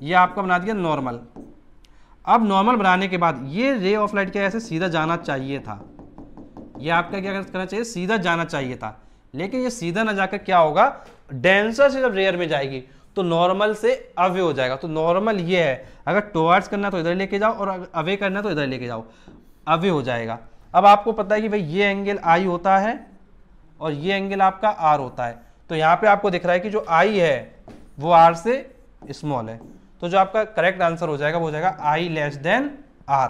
ये आपका बना दिया नॉर्मल अब नॉर्मल बनाने के बाद, ये रे ऑफ़ लाइट क्या ऐसे सीधा जाना चाहिए था। ये आपका क्या करना चाहिए? सीधा जाना चाहिए था। लेकिन ये सीधा ना जाकर क्या होगा? डेंसर से जब रेयर में जाएगी तो नॉर्मल से अवे हो जाएगा। तो नॉर्मल ये है, अगर टुवर्ड्स करना तो इधर लेके जाओ और अवे करना तो इधर लेके जाओ। अवे हो जाएगा। अब आपको पता है कि भाई ये एंगल आई होता है और ये एंगल आपका आर होता है। तो यहाँ पे आपको दिख रहा है कि जो आई है, वो आर से स्मॉल है। तो जो आपका करेक्ट आंसर हो जाएगा, वो हो जाएगा आई लेस देन आर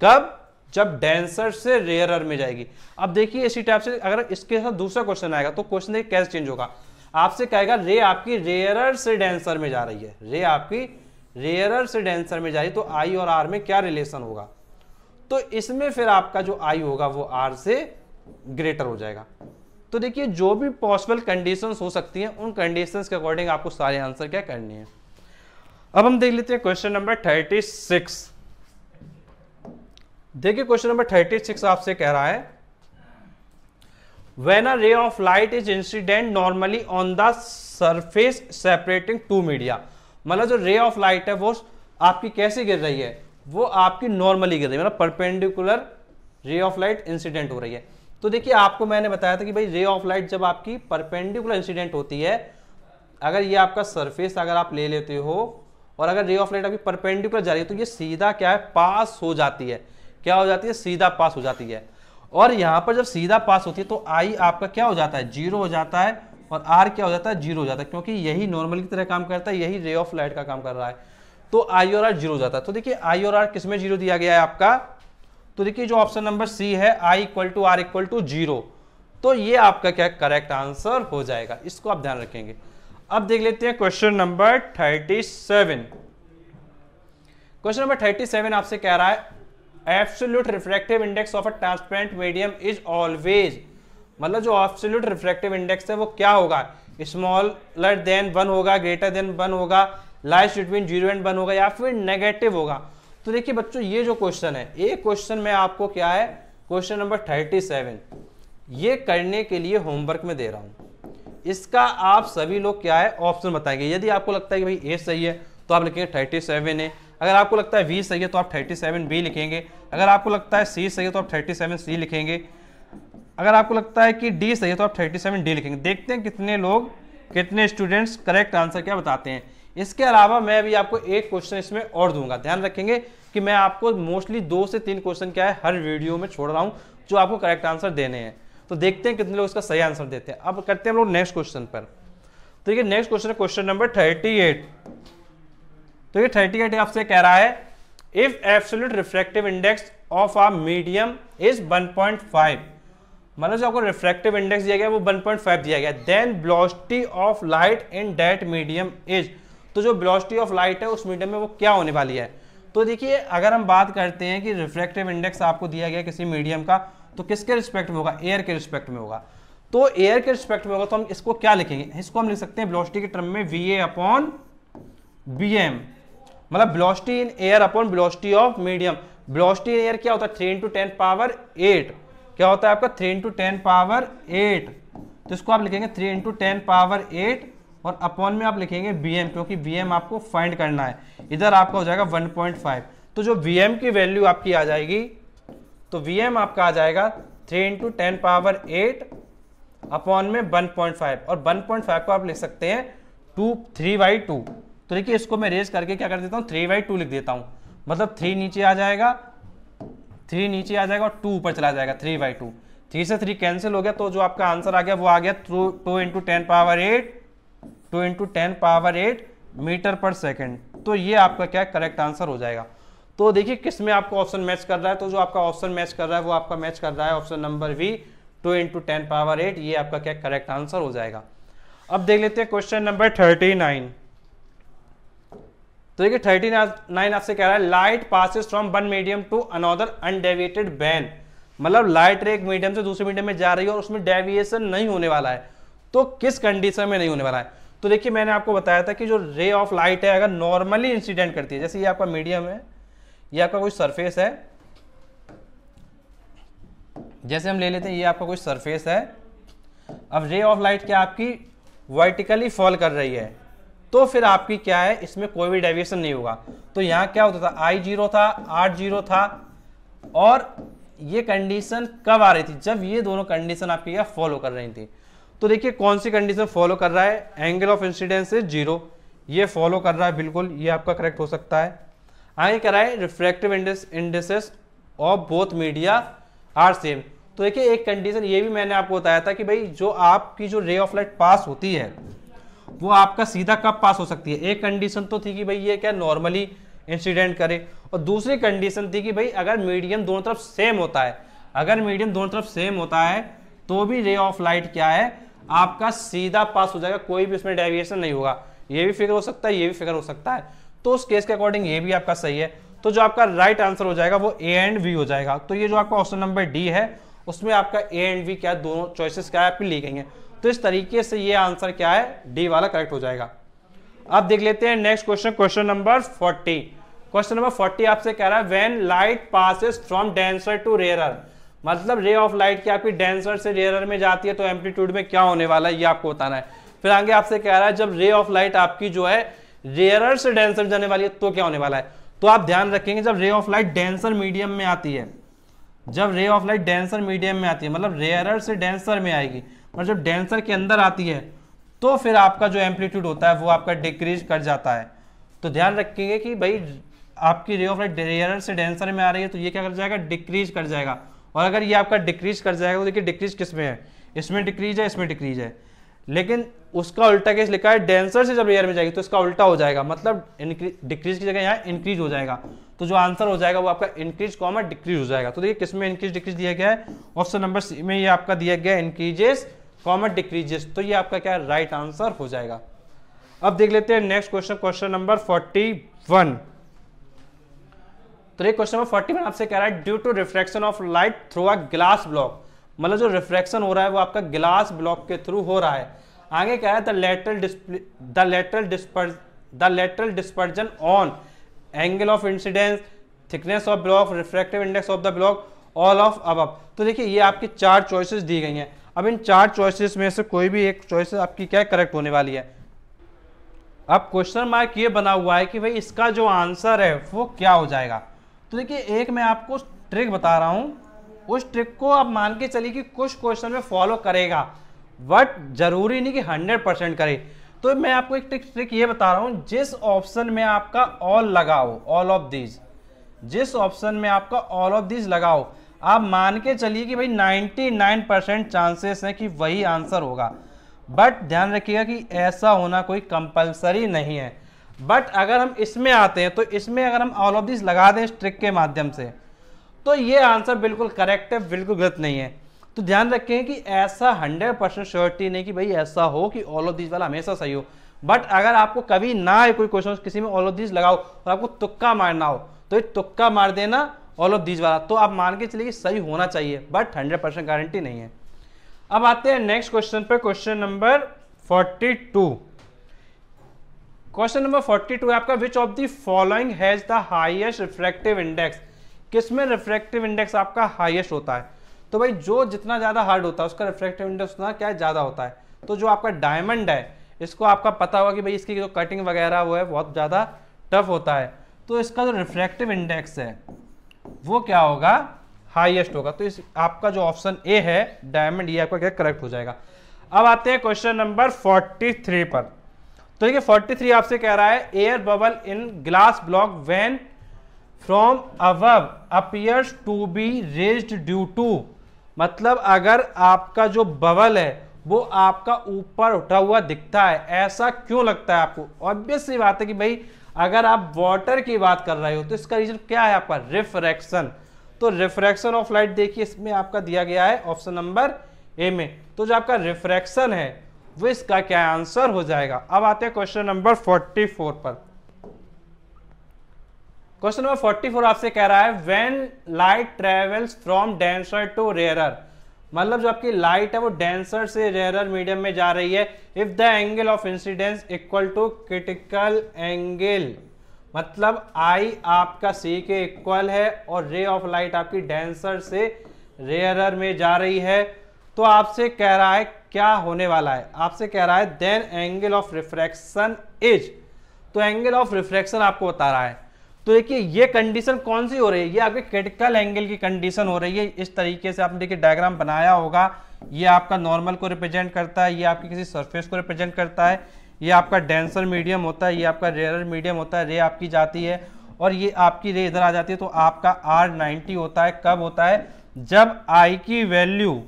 कब? जब डेंसर से रेयरर में जाएगी। अब देखिए इसी टाइप से अगर इसके साथ दूसरा क्वेश्चन आएगा तो क्वेश्चन कैसे चेंज होगा? आपसे कहेगा, रे आपकी रेयरर से डेंसर में जा रही है। रे आपकी रेयरर से डेंसर में जा रही है। तो आई और आर में क्या रिलेशन होगा? तो इसमें फिर आपका जो आई होगा, वो आर से ग्रेटर हो जाएगा। तो देखिए, जो भी पॉसिबल कंडीशंस हो सकती हैं, उन कंडीशंस के अकॉर्डिंग आपको सारे आंसर क्या करने हैं। अब हम देख लेते हैं क्वेश्चन नंबर थर्टी सिक्स देखिए क्वेश्चन नंबर थर्टी सिक्स आपसे कह रहा है when a ray of light is incident normally on the surface separating two media मतलब जो रे ऑफ़ लाइट है, वो आपकी कैसे गिर रही है? वो आपकी नॉर्मली गिर रही है। मतलब परपेंडिकुलर रे ऑफ़ लाइट इंसिडेंट हो रही है। तो देखिए, आपको मैंने बताया था कि भाई रे ऑफ़ लाइट जब आपकी परपेंडिकुलर इंसिडेंट होती है, अगर ये आपका सरफेस अगर आप ले लेते हो, और अगर रे ऑफ़ लाइट आपकी परपेंडिकुलर जा रही है तो ये सीधा क्या है? पास हो जाती है। क्या हो जाती है? सीधा पास हो जाती है। और यहाँ पर जब सीधा पास होती है तो आई आपका क्या हो जाता है? ज़ीरो हो जाता है और आर क्या हो जाता है? ज़ीरो हो जाता है, क्योंकि यही नॉर्मल की तरह काम करता है, यही रे ऑफ़ लाइट का काम कर रहा है। तो आई और आर ज़ीरो हो जाता है। तो देखिए आई और आर किसमें ज़ीरो दिया गया है आपका? तो देखिए, जो ऑप्शन नंबर सी है I equal to R equal to zero. तो ये आपका क्या करेक्ट आंसर हो जाएगा। इसको आप ध्यान रखेंगे। अब देख लेते हैं question number thirty seven question number thirty seven आपसे कह रहा है absolute refractive index of a transparent medium is always मतलब जो एब्सोल्यूट रिफ्रैक्टिव इंडेक्स है, वो क्या होगा? स्मॉलर देन वन होगा ग्रेटर देन वन होगा lies between zero and one होगा, या फिर नेगेटिव होगा? तो देखिए बच्चों, ये जो क्वेश्चन है एक क्वेश्चन में आपको क्या है? क्वेश्चन नंबर थर्टी सेवन ये करने के लिए होमवर्क में दे रहा हूँ। इसका आप सभी लोग क्या है? ऑप्शन बताएँगे। यदि आपको लगता है कि भाई ए सही है तो आप लिखेंगे थर्टी सेवन है अगर आपको लगता है वी सही है तो आप थर्टी सेवन बी लिखेंगे। अगर आपको लगता है सी सही है तो आप थर्टी सेवन सी लिखेंगे। अगर आपको लगता है कि डी सही है तो आप थर्टी सेवन डी लिखेंगे। देखते हैं कितने लोग, कितने स्टूडेंट्स करेक्ट आंसर क्या बताते हैं। इसके अलावा मैं अभी आपको एक क्वेश्चन इसमें और दूँगा। ध्यान रखेंगे कि मैं आपको मोस्टली दो से तीन क्वेश्चन क्या है, हर वीडियो में छोड़ रहा हूँ, जो आपको करेक्ट आंसर देने हैं। तो देखते हैं कितने लोग इसका सही आंसर देते हैं। अब करते हैं हम लोग नेक्स्ट क्वेश्चन पर। तो ये नेक्स्ट क्वेश्चन है क्वेश्चन नंबर थर्टी एट तो ये थर्टी एट आपसे कह रहा है if absolute refractive index of a medium is 1.5 मतलब जो आपको रिफ्रैक्टिव इंडेक्स दिया गया, वो 1.5 दिया गया then velocity of light in that medium is तो जो वेलोसिटी ऑफ़ लाइट है, उस मीडियम में वो क्या होने वाली है? तो देखिए, अगर हम बात करते हैं कि रिफ्रैक्टिव इंडेक्स आपको दिया गया किसी मीडियम का तो किसके रिस्पेक्ट में होगा? एयर के रिस्पेक्ट में होगा। तो एयर के रिस्पेक्ट में होगा तो हम इसको क्या लिखेंगे? इसको हम लिख सकते हैं वेलोसिटी के टर्म में V A upon B M मतलब velocity in air upon velocity of medium. Velocity in air क्या होता है? Three into ten power eight क्या होता है आपका? Three into ten power eight तो इसको आप लिखेंगे three into ten power eight और अपॉन में आप लिखेंगे बी एम क्योंकि बी एम आपको फाइंड करना है। इधर आपका हो जाएगा वन पॉइंट फाइव तो जो वी एम की वैल्यू आपकी आ जाएगी तो वी एम आपका आ जाएगा three into ten power eight upon में वन पॉइंट फाइव और वन पॉइंट फाइव को आप लिख सकते हैं टू थ्री बाई टू तो देखिए, इसको मैं रेज करके क्या कर देता हूँ? थ्री बाई टू लिख देता हूँ। मतलब थ्री नीचे आ जाएगा थ्री नीचे आ जाएगा और टू ऊपर चला जाएगा थ्री बाई टू थ्री से थ्री कैंसिल हो गया तो जो आपका आंसर आ गया वो आ गया two two into ten power eight two into ten power eight metre per second तो ये आपका क्या करेक्ट आंसर हो जाएगा। तो देखिए, किसमें आपको ऑप्शन मैच कर रहा है? तो जो आपका ऑप्शन मैच कर रहा है, वो आपका मैच कर रहा है option number V two into ten power eight ये आपका क्या करेक्ट आंसर हो जाएगा। अब देख लेते हैं क्वेश्चन नंबर थर्टी नाइन तो देखिए थर्टी नाइन आपसे कह रहा है light passes from one medium to another undeviated ban मतलब लाइट रे एक मीडियम से दूसरे मीडियम में जा रही है और उसमें डेविएशन नहीं होने वाला है। तो किस कंडीशन में नहीं होने वाला है? तो देखिए मैंने आपको बताया था कि जो रे ऑफ़ लाइट है, अगर नॉर्मली इंसिडेंट करती है, जैसे ये आपका मीडियम है, ये आपका कोई सरफेस है। जैसे हम ले लेते हैं, ये आपका कोई सरफेस है। अब रे ऑफ़ लाइट क्या आपकी वर्टिकली फॉल कर रही है? तो फिर आपकी क्या है? इसमें कोई भी डेविएशन नहीं होगा। तो यहाँ क्या होता था? आई ज़ीरो था आर ज़ीरो था। और ये कंडीशन कब आ रही थी? जब ये दोनों कंडीशन आपकी क्या फॉलो कर रही थी। तो देखिए कौन सी कंडीशन फॉलो कर रहा है? Angle of incidence is zero ये फॉलो कर रहा है बिल्कुल, ये आपका करेक्ट हो सकता है। आगे करा है refractive indices of both media are same तो देखिए एक कंडीशन ये भी मैंने आपको बताया था कि भाई जो आपकी जो रे ऑफ़ लाइट पास होती है वो आपका सीधा कब पास हो सकती है? एक कंडीशन तो थी कि भाई ये क्या नॉर्मली इंसिडेंट करे। और दूसरी कंडीशन थी कि भाई अगर मीडियम दोनों तरफ़ सेम होता है, अगर मीडियम दोनों तरफ़ सेम होता है तो भी रे ऑफ़ लाइट क्या है? आपका सीधा पास हो जाएगा, कोई भी उसमें डेविएशन नहीं होगा। ये भी फिगर हो सकता है, ये भी फिगर हो सकता है। तो उस केस के अकॉर्डिंग ये भी आपका सही है। तो जो आपका राइट right आंसर हो जाएगा, वो ए एंड वी हो जाएगा। तो ये जो आपका ऑप्शन नंबर डी है, उसमें आपका ए एंड वी क्या, दोनों चॉइसेस क्या आपकी ली गई है। तो इस तरीके से ये आंसर क्या है? डी वाला करेक्ट हो जाएगा। अब देख लेते हैं next question question number forty question number forty आपसे कह रहा है when light passes from denser to rarer मतलब रे ऑफ़ लाइट की आपकी डेंसर से रेयर में जाती है तो एम्पलीट्यूड में क्या होने वाला है, ये आपको बताना है। फिर आगे आपसे कह रहा है, जब रे ऑफ़ लाइट आपकी जो है रेयर से डेंसर जाने वाली है तो क्या होने वाला है? तो आप ध्यान रखेंगे, जब रे ऑफ़ लाइट डेंसर मीडियम में आती है, जब रे ऑफ़ लाइट डेंसर मीडियम में आती है मतलब रेयर से डेंसर में आएगी और जब डेंसर के अंदर आती है तो फिर आपका जो एम्पलीट्यूड होता है, वो आपका डिक्रीज कर जाता है। तो ध्यान रखेंगे कि भाई, आपकी रे ऑफ़ लाइट रेयर से डेंसर में आ रही है तो ये क्या कर जाएगा? डिक्रीज कर जाएगा। और अगर ये आपका डिक्रीज कर जाएगा तो देखिए डिक्रीज किसमें है? इसमें डिक्रीज है, इसमें डिक्रीज है। लेकिन उसका उल्टा केस लिखा है डेंसर से जब एयर में जाएगी तो इसका उल्टा हो जाएगा। मतलब डिक्रीज की जगह यहाँ इंक्रीज हो जाएगा। तो जो आंसर हो जाएगा वो आपका इंक्रीज कॉमा डिक्रीज हो जाएगा। तो देखिए किसमें इंक्रीज डिक्रीज दिया गया है? ऑप्शन नंबर सी में ये आपका दिया गया इंक्रीजेस कॉमा डिक्रीजेस तो ये आपका क्या राइट आंसर हो जाएगा। अब देख लेते हैं next question question number forty one तो ये क्वेश्चन नंबर फोर्टी वन आपसे कह रहा है due to reflection of light through a glass block मतलब जो रिफ्लेक्शन हो रहा है वो आपका ग्लास ब्लॉक के थ्रू हो रहा है। आगे क्या है? The lateral the lateral disperse the lateral dispersion on angle of incidence thickness of block refractive index of the block all of अब तो देखिए, ये आपकी चार चॉइसेस दी गई हैं। अब इन चार चॉइसेस में से कोई भी एक चॉइस आपकी क्या करेक्ट होने वाली है? अब क्वेश्चन मार्क ये बना हुआ है कि भाई इसका जो आंसर है, वो क्या हो जाएगा? तो देखिए, एक मैं आपको ट्रिक बता रहा हूँ। उस ट्रिक को आप मान के चलिए कि कुछ क्वेश्चन में फॉलो करेगा। बट ज़रूरी नहीं कि हंड्रेड परसेंट करे। तो मैं आपको एक ट्रिक ट्रिक ये बता रहा हूँ, जिस ऑप्शन में आपका ऑल लगाओ ऑल ऑफ़ दीज जिस ऑप्शन में आपका ऑल ऑफ़ दीज लगाओ, आप मान के चलिए कि भाई 99 परसेंट चांसेस हैं कि वही आंसर होगा। बट ध्यान रखिएगा कि ऐसा होना कोई कंपलसरी नहीं है। बट अगर हम इसमें आते हैं तो इसमें अगर हम ऑल ऑफ़ दिस लगा दें इस ट्रिक के माध्यम से तो ये आंसर बिल्कुल करेक्ट है, बिल्कुल गलत नहीं है। तो ध्यान रखें कि ऐसा हंड्रेड परसेंट श्योरिटी नहीं कि भाई ऐसा हो कि ऑल ऑफ़ दिस वाला हमेशा सही हो। बट अगर आपको कभी ना आए कोई क्वेश्चन किसी में ऑल ऑफ़ दिस लगाओ और आपको तुक्का मारना हो तो ये तुक्का मार देना ऑल ऑफ़ दिस वाला। तो आप मान के चलिए कि सही होना चाहिए बट हंड्रेड परसेंट गारंटी नहीं है। अब आते हैं नेक्स्ट क्वेश्चन पर question number forty two question number 42 है आपका which of the following has the highest refractive index किसमें रिफ्रैक्टिव इंडेक्स आपका हाइएस्ट होता है? तो भाई जो जितना ज़्यादा हार्ड होता है, उसका रिफ्रैक्टिव इंडेक्स उतना क्या ज़्यादा होता है। तो जो आपका डायमंड है, इसको आपका पता होगा कि भाई इसकी जो कटिंग वगैरह वो है, बहुत ज़्यादा टफ होता है। तो इसका जो रिफ्रैक्टिव इंडेक्स है, वो क्या होगा? हाईएस्ट होगा। तो इस, आपका जो ऑप्शन ए है डायमंड ये आपका क्या करेक्ट हो जाएगा। अब आते हैं क्वेश्चन नंबर 43 पर। तो देखिए 43 आपसे कह रहा है air bubble in glass block when from above appears to be raised due to मतलब अगर आपका जो बबल है, वो आपका ऊपर उठा हुआ दिखता है, ऐसा क्यों लगता है आपको? ऑब्वियस सी बात है कि भाई, अगर आप वाटर की बात कर रहे हो तो इसका रीजन क्या है आपका? रिफ्रैक्शन तो रिफ्रैक्शन ऑफ़ लाइट देखिए, इसमें आपका दिया गया है ऑप्शन नंबर ए में। तो जो आपका रिफ्रैक्शन है, वो इसका क्या आंसर हो जाएगा? अब आते हैं क्वेश्चन नंबर 44 पर। क्वेश्चन नंबर 44 आपसे कह रहा है when light travels from denser to rarer मतलब जो आपकी लाइट है वो डेंसर से रेयरर मीडियम में जा रही है। If the angle of incidence equal to critical angle मतलब आई आपका सी के इक्वल है और रे ऑफ़ लाइट आपकी डेंसर से रेयरर में जा रही है। तो आपसे कह रहा है, क्या होने वाला है? आपसे कह रहा है then angle of refraction is तो एंगल ऑफ़ रिफ्रैक्शन आपको बता रहा है। तो देखिए, ये कंडीशन कौन सी हो रही है? ये आपके क्रिटिकल एंगल की कंडीशन हो रही है। इस तरीके से आपने देखिए डायग्राम बनाया होगा। ये आपका नॉर्मल को रिप्रेजेंट करता है, ये आपकी किसी सरफेस को रिप्रेजेंट करता है, ये आपका डेंसर मीडियम होता है, ये आपका रेयर मीडियम होता है, रे आपकी जाती है और ये आपकी रे इधर आ जाती है तो आपका आर नाइन्टी होता है। कब होता है? जब आई की वैल्यू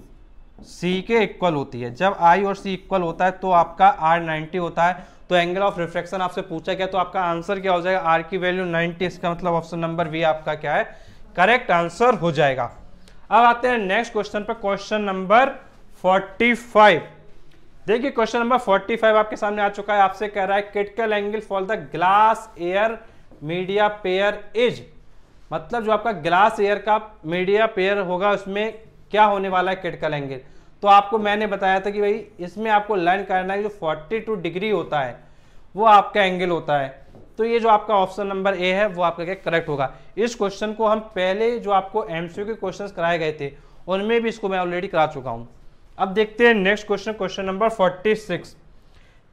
सी के इक्वल होती है। जब आई और सी इक्वल होता है तो आपका आर नाइन्टी होता है। तो एंगल ऑफ़ रिफ्लेक्शन आपसे पूछा गया तो आपका आंसर क्या हो जाएगा? आर की वैल्यू 90 इसका मतलब ऑप्शन नंबर बी आपका क्या है? करेक्ट आंसर हो जाएगा। अब आते हैं नेक्स्ट क्वेश्चन पर क्वेश्चन नंबर 45 देखिए क्वेश्चन नंबर 45 आपके सामने आ चुका है। आपसे कह रहा है critical angle for the glass air media pair is मतलब जो आपका ग्लास एयर का मीडिया पेयर होगा, उसमें क्या होने वाला है क्रिटिकल एंगल तो आपको मैंने बताया था कि भाई, इसमें आपको लर्न करना है, जो 42 डिग्री होता है, वो आपका एंगल होता है। तो ये जो आपका ऑप्शन नंबर ए है, वो आपका क्या करेक्ट होगा। इस क्वेश्चन को हम पहले जो आपको एमसीक्यू के क्वेश्चन कराए गए थे, उनमें भी इसको मैं ऑलरेडी करा चुका हूँ। अब देखते हैं next question question number forty six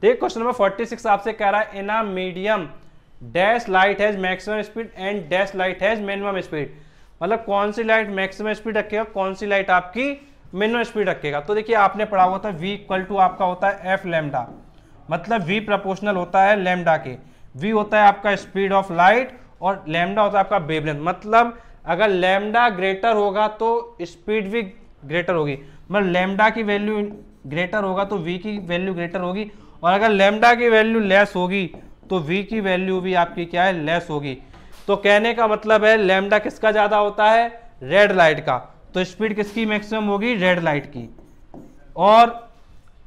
question number forty six आपसे कह रहा है in a medium dash light has maximum speed and dash light has minimum speed मतलब कौन सी लाइट मैक्सिमम स्पीड रखेगा, कौन सी लाइट आपकी मिनिमम स्पीड रखेगा। तो देखिए, आपने पढ़ा हुआ था वी इक्वल टू आपका होता है एफ़ लेमडा मतलब वी प्रपोर्शनल होता है लेमडा के। वी होता है आपका स्पीड ऑफ़ लाइट और लेमडा होता है आपका बेबलेंथ मतलब अगर लेमडा ग्रेटर होगा तो स्पीड भी ग्रेटर होगी। मतलब लेमडा की वैल्यू ग्रेटर होगा तो वी की वैल्यू ग्रेटर होगी। और अगर लेमडा की वैल्यू लेस होगी तो वी की वैल्यू भी आपकी क्या है? लेस होगी। तो कहने का मतलब है लेमडा किसका ज़्यादा होता है? रेड लाइट का। तो स्पीड किसकी मैक्सिमम होगी? रेड लाइट की। और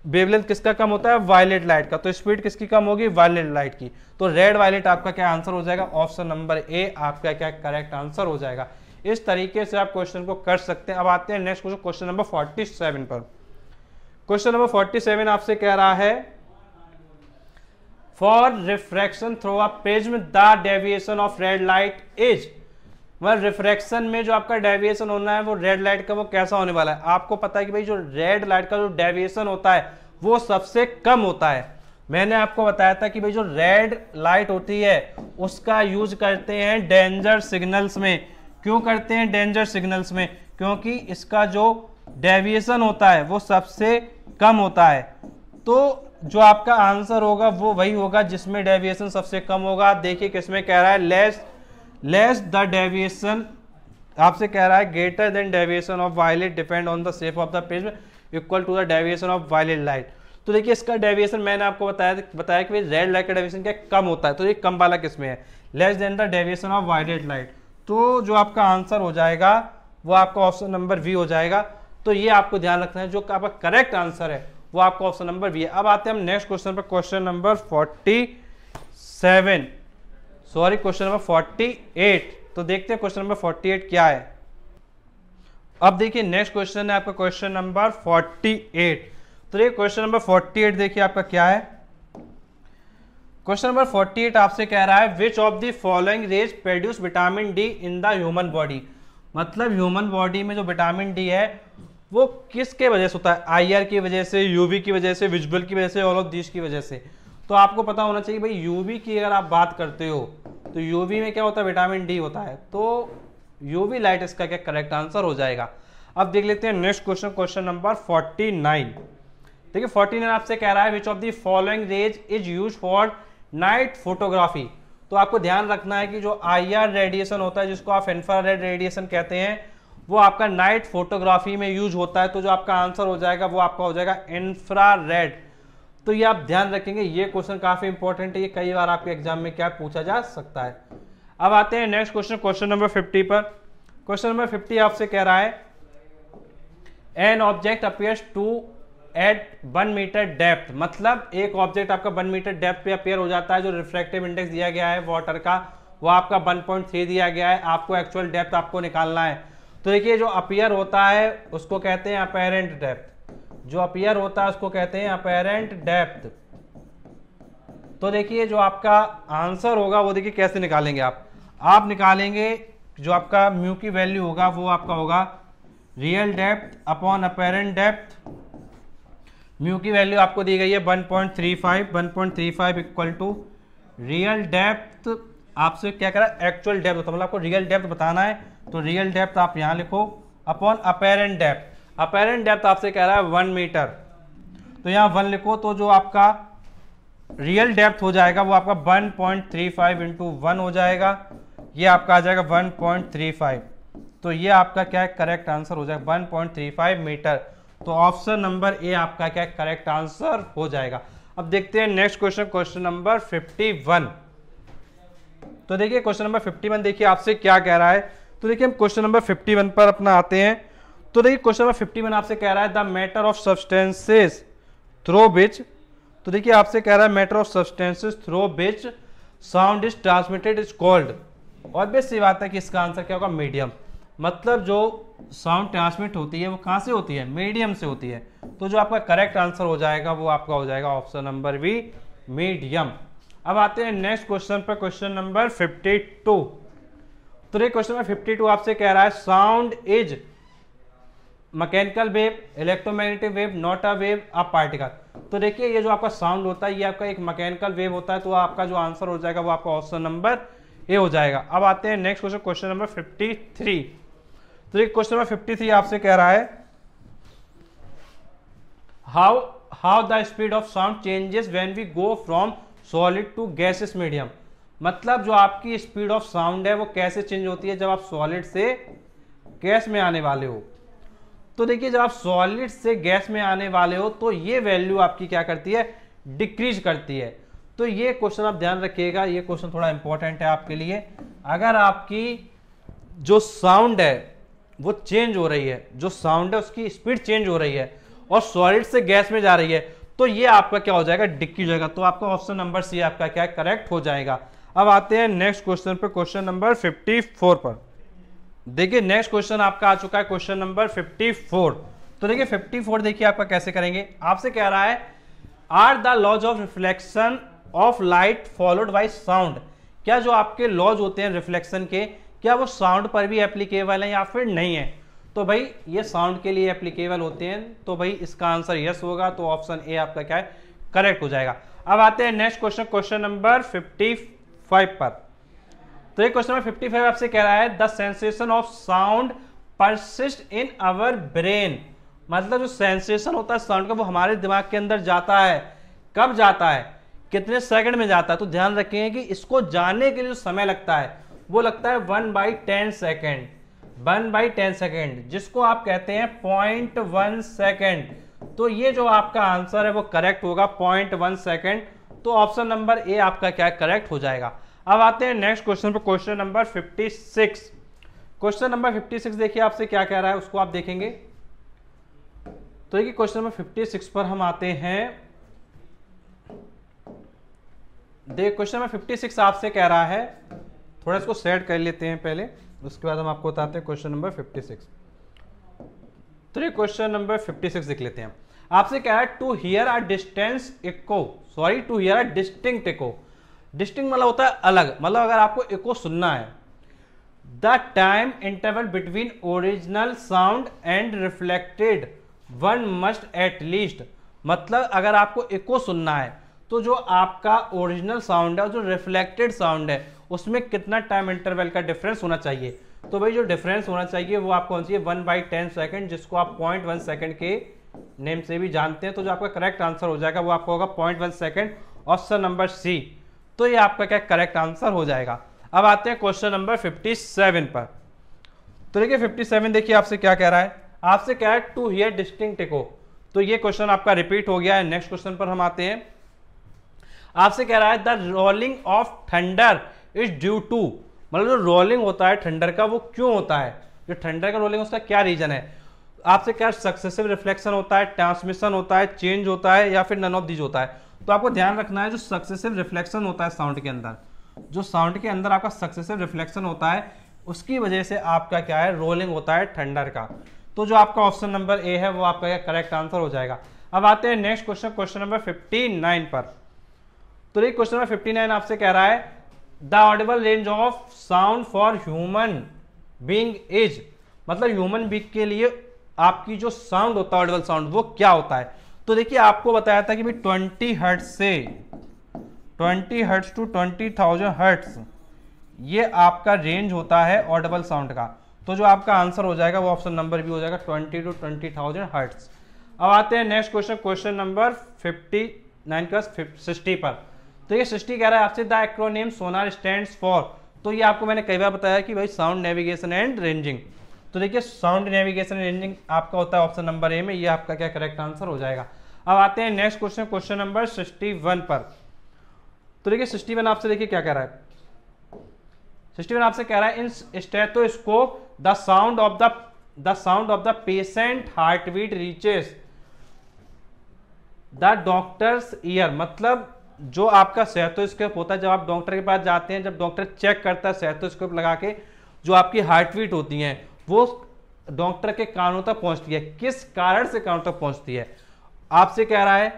वेवलेंथ किसका कम होता है? वायलेट लाइट का। तो स्पीड किसकी कम होगी? वायलेट लाइट की। तो रेड वायलेट आपका क्या आंसर हो जाएगा? ऑप्शन नंबर ए, आपका क्या करेक्ट आंसर हो जाएगा। इस तरीके से आप क्वेश्चन को कर सकते हैं। अब आते हैं next question question number forty seven पर। क्वेश्चन नंबर फोर्टी सेवन आपसे कह रहा है for refraction through a prism the deviation of red light is वह रिफ्रैक्शन में जो आपका डेविएशन होना है, वो रेड लाइट का वो कैसा होने वाला है? आपको पता है कि भाई जो रेड लाइट का जो डेविएशन होता है, वो सबसे कम होता है। मैंने आपको बताया था कि भाई जो रेड लाइट होती है, उसका यूज़ करते हैं डेंजर सिग्नल्स में। क्यों करते हैं डेंजर सिग्नल्स में? क्योंकि इसका जो डेविएशन होता है, वो सबसे कम होता है। तो जो आपका आंसर होगा, वो वही होगा जिसमें डेविएशन सबसे कम होगा। देखिए किसमें कह रहा है लेस लेस द डेविएशन आपसे कह रहा है greater than deviation of violet depend on the safe of the page equal to the deviation of violet light तो देखिए इसका डेविएशन मैंने आपको बताया बताया कि रेड लाइट का डेविएशन क्या कम होता है। तो ये कम वाला किसमें है? Less than the deviation of violet light तो जो आपका आंसर हो जाएगा, वो आपका ऑप्शन नंबर वी हो जाएगा। तो ये आपको ध्यान रखना है, जो आपका करेक्ट आंसर है, वो आपका ऑप्शन नंबर वी है। अब आते हैं हम नेक्स्ट क्वेश्चन पर। Question number forty seven sorry, question number forty eight तो देखते हैं क्वेश्चन नंबर फोर्टी एट क्या है। अब देखिए नेक्स्ट क्वेश्चन है आपका क्वेश्चन नंबर फोर्टी एट तो ये क्वेश्चन नंबर फोर्टी एट देखिए आपका क्या है। क्वेश्चन नंबर फोर्टी एट आपसे कह रहा है which of the following rays produce vitamin D in the human body मतलब ह्यूमन बॉडी में जो विटामिन डी है, वो किसके वजह से होता है? आईआर की वजह से यूवी की वजह से विजुअल की वजह से ऑल ऑफ़ दिस की वजह से। तो आपको पता होना चाहिए भाई यूवी की अगर आप बात करते हो तो यूवी में क्या होता है? विटामिन डी होता है। तो यूवी लाइट इसका क्या करेक्ट आंसर हो जाएगा। अब देख लेते हैं नेक्स्ट क्वेश्चन क्वेश्चन नंबर 49 देखिए 49 आपसे कह रहा है which of the following rays is use for night photography तो आपको ध्यान रखना है कि जो आईआर रेडिएशन होता है, जिसको आप इंफ्रारेड रेडिएशन कहते हैं, वो आपका नाइट फोटोग्राफी में यूज़ होता है। तो जो आपका आंसर हो जाएगा, वो आपका हो जाएगा इंफ्रारेड तो ये आप ध्यान रखेंगे, ये क्वेश्चन काफ़ी इंपॉर्टेंट है, ये कई बार आपके एग्ज़ाम में क्या पूछा जा सकता है। अब आते हैं next question question number fifty पर। क्वेश्चन नंबर फिफ्टी आपसे कह रहा है an object appears to at one metre depth मतलब एक ऑब्जेक्ट आपका वन मीटर डेप्थ पे अपेयर हो जाता है, जो रिफ्रेक्टिव इंडेक्स दिया गया है वाटर का, वो आपका 1.3 दिया गया है, आपको एक्चुअल डेप्थ आपको निकालना है। तो देखिए, जो अपियर होता है, उसको कहते हैं अपेरेंट डेप्थ जो अपियर होता है, उसको कहते हैं अपेरेंट डेप्थ तो देखिए, जो आपका आंसर होगा, वो देखिए कैसे निकालेंगे आप। आप निकालेंगे, जो आपका म्यू की वैल्यू होगा, वो आपका होगा real depth upon apparent depth mu की वैल्यू आपको दी गई है 1.35 1.35 इक्वल टू रियल डेप्थ आपसे क्या करा? एक्चुअल डेप्थ मतलब आपको रियल डेप्थ बताना है तो रियल डेप्थ आप यहाँ लिखो upon apparent depth apparent depth आपसे कह रहा है वन मीटर तो यहाँ वन लिखो तो जो आपका रियल डेप्थ हो जाएगा वो आपका 1.35 point three five into one हो जाएगा. ये आपका आ जाएगा 1.35 तो ये आपका क्या है? करेक्ट आंसर हो जाएगा 1.35 मीटर तो ऑप्शन नंबर ए आपका क्या करेक्ट आंसर हो जाएगा. अब देखते हैं नेक्स्ट क्वेश्चन क्वेश्चन नंबर 51 तो देखिए क्वेश्चन नंबर 51 देखिए आपसे क्या कह रहा है? तो देखिए हम क्वेश्चन नंबर 51 पर अपना आते हैं. तो देखिए क्वेश्चन नंबर 51 आपसे कह रहा है the matter of substances through which तो देखिए, आपसे कह रहा है matter of substances through which sound is transmitted is called और बेस सी बात है कि इसका आंसर क्या होगा? मीडियम मतलब जो साउंड ट्रांसमिट होती है, वो कहाँ से होती है? मीडियम से होती है। तो जो आपका करेक्ट आंसर हो जाएगा, वो आपका हो जाएगा ऑप्शन नंबर बी मीडियम अब आते हैं नेक्स्ट क्वेश्चन पर क्वेश्चन नंबर 52 तो ये क्वेश्चन नंबर 52 आपसे कह रहा है sound is mechanical wave electromagnetic wave not a wave a particle तो देखिए, ये जो आपका साउंड होता है, ये आपका एक मैकेनिकल वेव होता है तो आपका जो आंसर हो जाएगा वो आपका ऑप्शन नंबर ए हो जाएगा। अब आते हैं नेक्स्ट क्वेश्चन क्वेश्चन नंबर 53 तो ये क्वेश्चन नंबर 53 आपसे कह रहा है how how the speed of sound changes when we go from solid to gases medium मतलब जो आपकी स्पीड ऑफ़ साउंड है, वो कैसे चेंज होती है? जब आप सॉलिड से गैस में आने वाले हो। तो देखिए, जब आप सॉलिड से गैस में आने वाले हो तो ये वैल्यू आपकी क्या करती है? डिक्रीज करती है। तो ये क्वेश्चन आप ध्यान रखिएगा, ये क्वेश्चन थोड़ा इंपॉर्टेंट है आपके लिए। अगर आपकी जो साउंड है, वो चेंज हो रही है, जो साउंड है, उसकी स्पीड चेंज हो रही है और सॉलिड से गैस में जा रही है तो ये आपका क्या हो जाएगा? डिक्की जाएगा। तो आपका ऑप्शन नंबर सी आपका क्या? करेक्ट हो जाएगा। अब आते हैं नेक्स्ट क्वेश्चन पर क्वेश्चन नंबर 54 पर। देखिए नेक्स्ट क्वेश्चन आपका आ चुका है क्वेश्चन नंबर 54 तो देखिए 54 देखिए आपका कैसे करेंगे? आपसे कह रहा है are the laws of reflection of light followed by sound क्या जो आपके लॉज होते हैं रिफ्लेक्शन के, क्या वो साउंड पर भी एप्लीकेबल है या फिर नहीं है? तो भाई, ये साउंड के लिए एप्लीकेबल होते हैं तो भाई इसका आंसर यस होगा तो ऑप्शन ए आपका क्या है? करेक्ट हो जाएगा। अब आते हैं नेक्स्ट क्वेश्चन क्वेश्चन नंबर 55 पर। तो ये क्वेश्चन नंबर 55 आपसे कह रहा है the sensation of sound persist in our brain मतलब जो सेंसेशन होता है साउंड का वो हमारे दिमाग के अंदर जाता है। कब जाता है? कितने सेकंड में जाता है? तो ध्यान रखेंगे कि इसको जानने के लिए जो समय लगता है, वो लगता है one by ten second one by ten second जिसको आप कहते हैं पॉइंट वन सेकेंड तो ये जो आपका आंसर है, वो करेक्ट होगा पॉइंट वन सेकेंड तो ऑप्शन नंबर ए आपका क्या करेक्ट हो जाएगा। अब आते हैं नेक्स्ट क्वेश्चन पर क्वेश्चन नंबर 56 क्वेश्चन नंबर 56 देखिए आपसे क्या कह रहा है, उसको आप देखेंगे। तो देखिए क्वेश्चन नंबर 56 पर हम आते हैं। देख क्वेश्चन नंबर 56 आपसे कह रहा है। थोड़ा इसको सेट कर लेते हैं पहले, उसके बाद हम आपको बताते हैं क्वेश्चन नंबर 56 तो ये क्वेश्चन नंबर 56 देख लेते हैं। आपसे कह रहा है to hear a distance echo sorry to hear a distinct echo distinct मतलब होता है अलग। मतलब अगर आपको इको सुनना है, the time interval between original sound and reflected, one must at least. मतलब अगर आपको इको सुनना है तो जो आपका ओरिजिनल साउंड है, जो रिफ्लेक्टेड साउंड है, उसमें कितना टाइम इंटरवल का डिफरेंस होना चाहिए? तो भाई जो डिफरेंस होना चाहिए, वो आपको होना चाहिए वन बाई टेन सेकेंड, जिसको आप पॉइंट वन सेकेंड के नेम से भी जानते हैं तो जो आपका करेक्ट आंसर हो जाएगा, वो आपको होगा point one second, option number C. तो ये आपका क्या करेक्ट आंसर हो जाएगा। अब आते हैं क्वेश्चन नंबर 57 पर। तो देखिए 57 देखिए आपसे क्या कह रहा है। आपसे क्या है टू हियर डिस्टिंग टिको तो ये क्वेश्चन आपका रिपीट हो गया है। नेक्स्ट क्वेश्चन पर हम आते हैं। आपसे कह रहा है the rolling of thunder is due to मतलब जो रोलिंग होता है थंडर का, वो क्यों होता है? जो थंडर का रोलिंग उसका क्या रीजन है? आपसे क्या सक्सेसिव रिफ्लेक्शन होता है ट्रांसमिशन होता है चेंज होता है या फिर नन ऑफ़ दीज होता है। तो आपको ध्यान रखना है जो सक्सेसिव रिफ्लेक्शन होता है साउंड के अंदर। जो साउंड के अंदर आपका सक्सेसिव रिफ्लेक्शन होता है, उसकी वजह से आपका क्या है? रोलिंग होता है थंडर का। तो जो आपका ऑप्शन नंबर ए है, वो आपका करेक्ट आंसर हो जाएगा। अब आते हैं नेक्स्ट क्वेश्चन क्वेश्चन नंबर 59 पर। तो ये क्वेश्चन नंबर 59 आपसे कह रहा है the audible range of sound for human being is मतलब ह्यूमन बींग के लिए आपकी जो साउंड होता है ऑडिबल साउंड वो क्या होता है? तो देखिए, आपको बताया था कि भाई ट्वेंटी हर्ट से, twenty hertz to twenty thousand hertz ये आपका रेंज होता है ऑडिबल साउंड का। तो जो आपका आंसर हो जाएगा, वो ऑप्शन नंबर भी हो जाएगा twenty to twenty thousand hertz अब आते हैं next question question number fifty nine plus sixty पर। तो ये सिक्सटी कह रहा है, आपसे the acronym sonar stand for तो ये आपको मैंने कई बार बताया कि भाई साउंड नेविगेशन एंड रेंजिंग तो देखिए साउंड नेविगेशन रेंजिंग आपका होता है ऑप्शन नंबर ए में, ये आपका क्या करेक्ट आंसर हो जाएगा। अब आते हैं next question question number sixty one पर। तो देखिए सिक्सटी वन आपसे देखिए क्या कह रहा है। सिक्सटी वन आपसे कह रहा है, in stethoscope the sound of the the sound of the patient heart beat reaches the doctor's ear मतलब जो आपका सेहतोस्कोप होता है, जब आप डॉक्टर के पास जाते हैं, जब डॉक्टर चेक करता है सेहतोस्कोप लगा के, जो आपकी हार्ट बीट होती है वो डॉक्टर के कानों तक पहुँचती है। किस कारण से कानों तक पहुँचती है? आपसे कह रहा है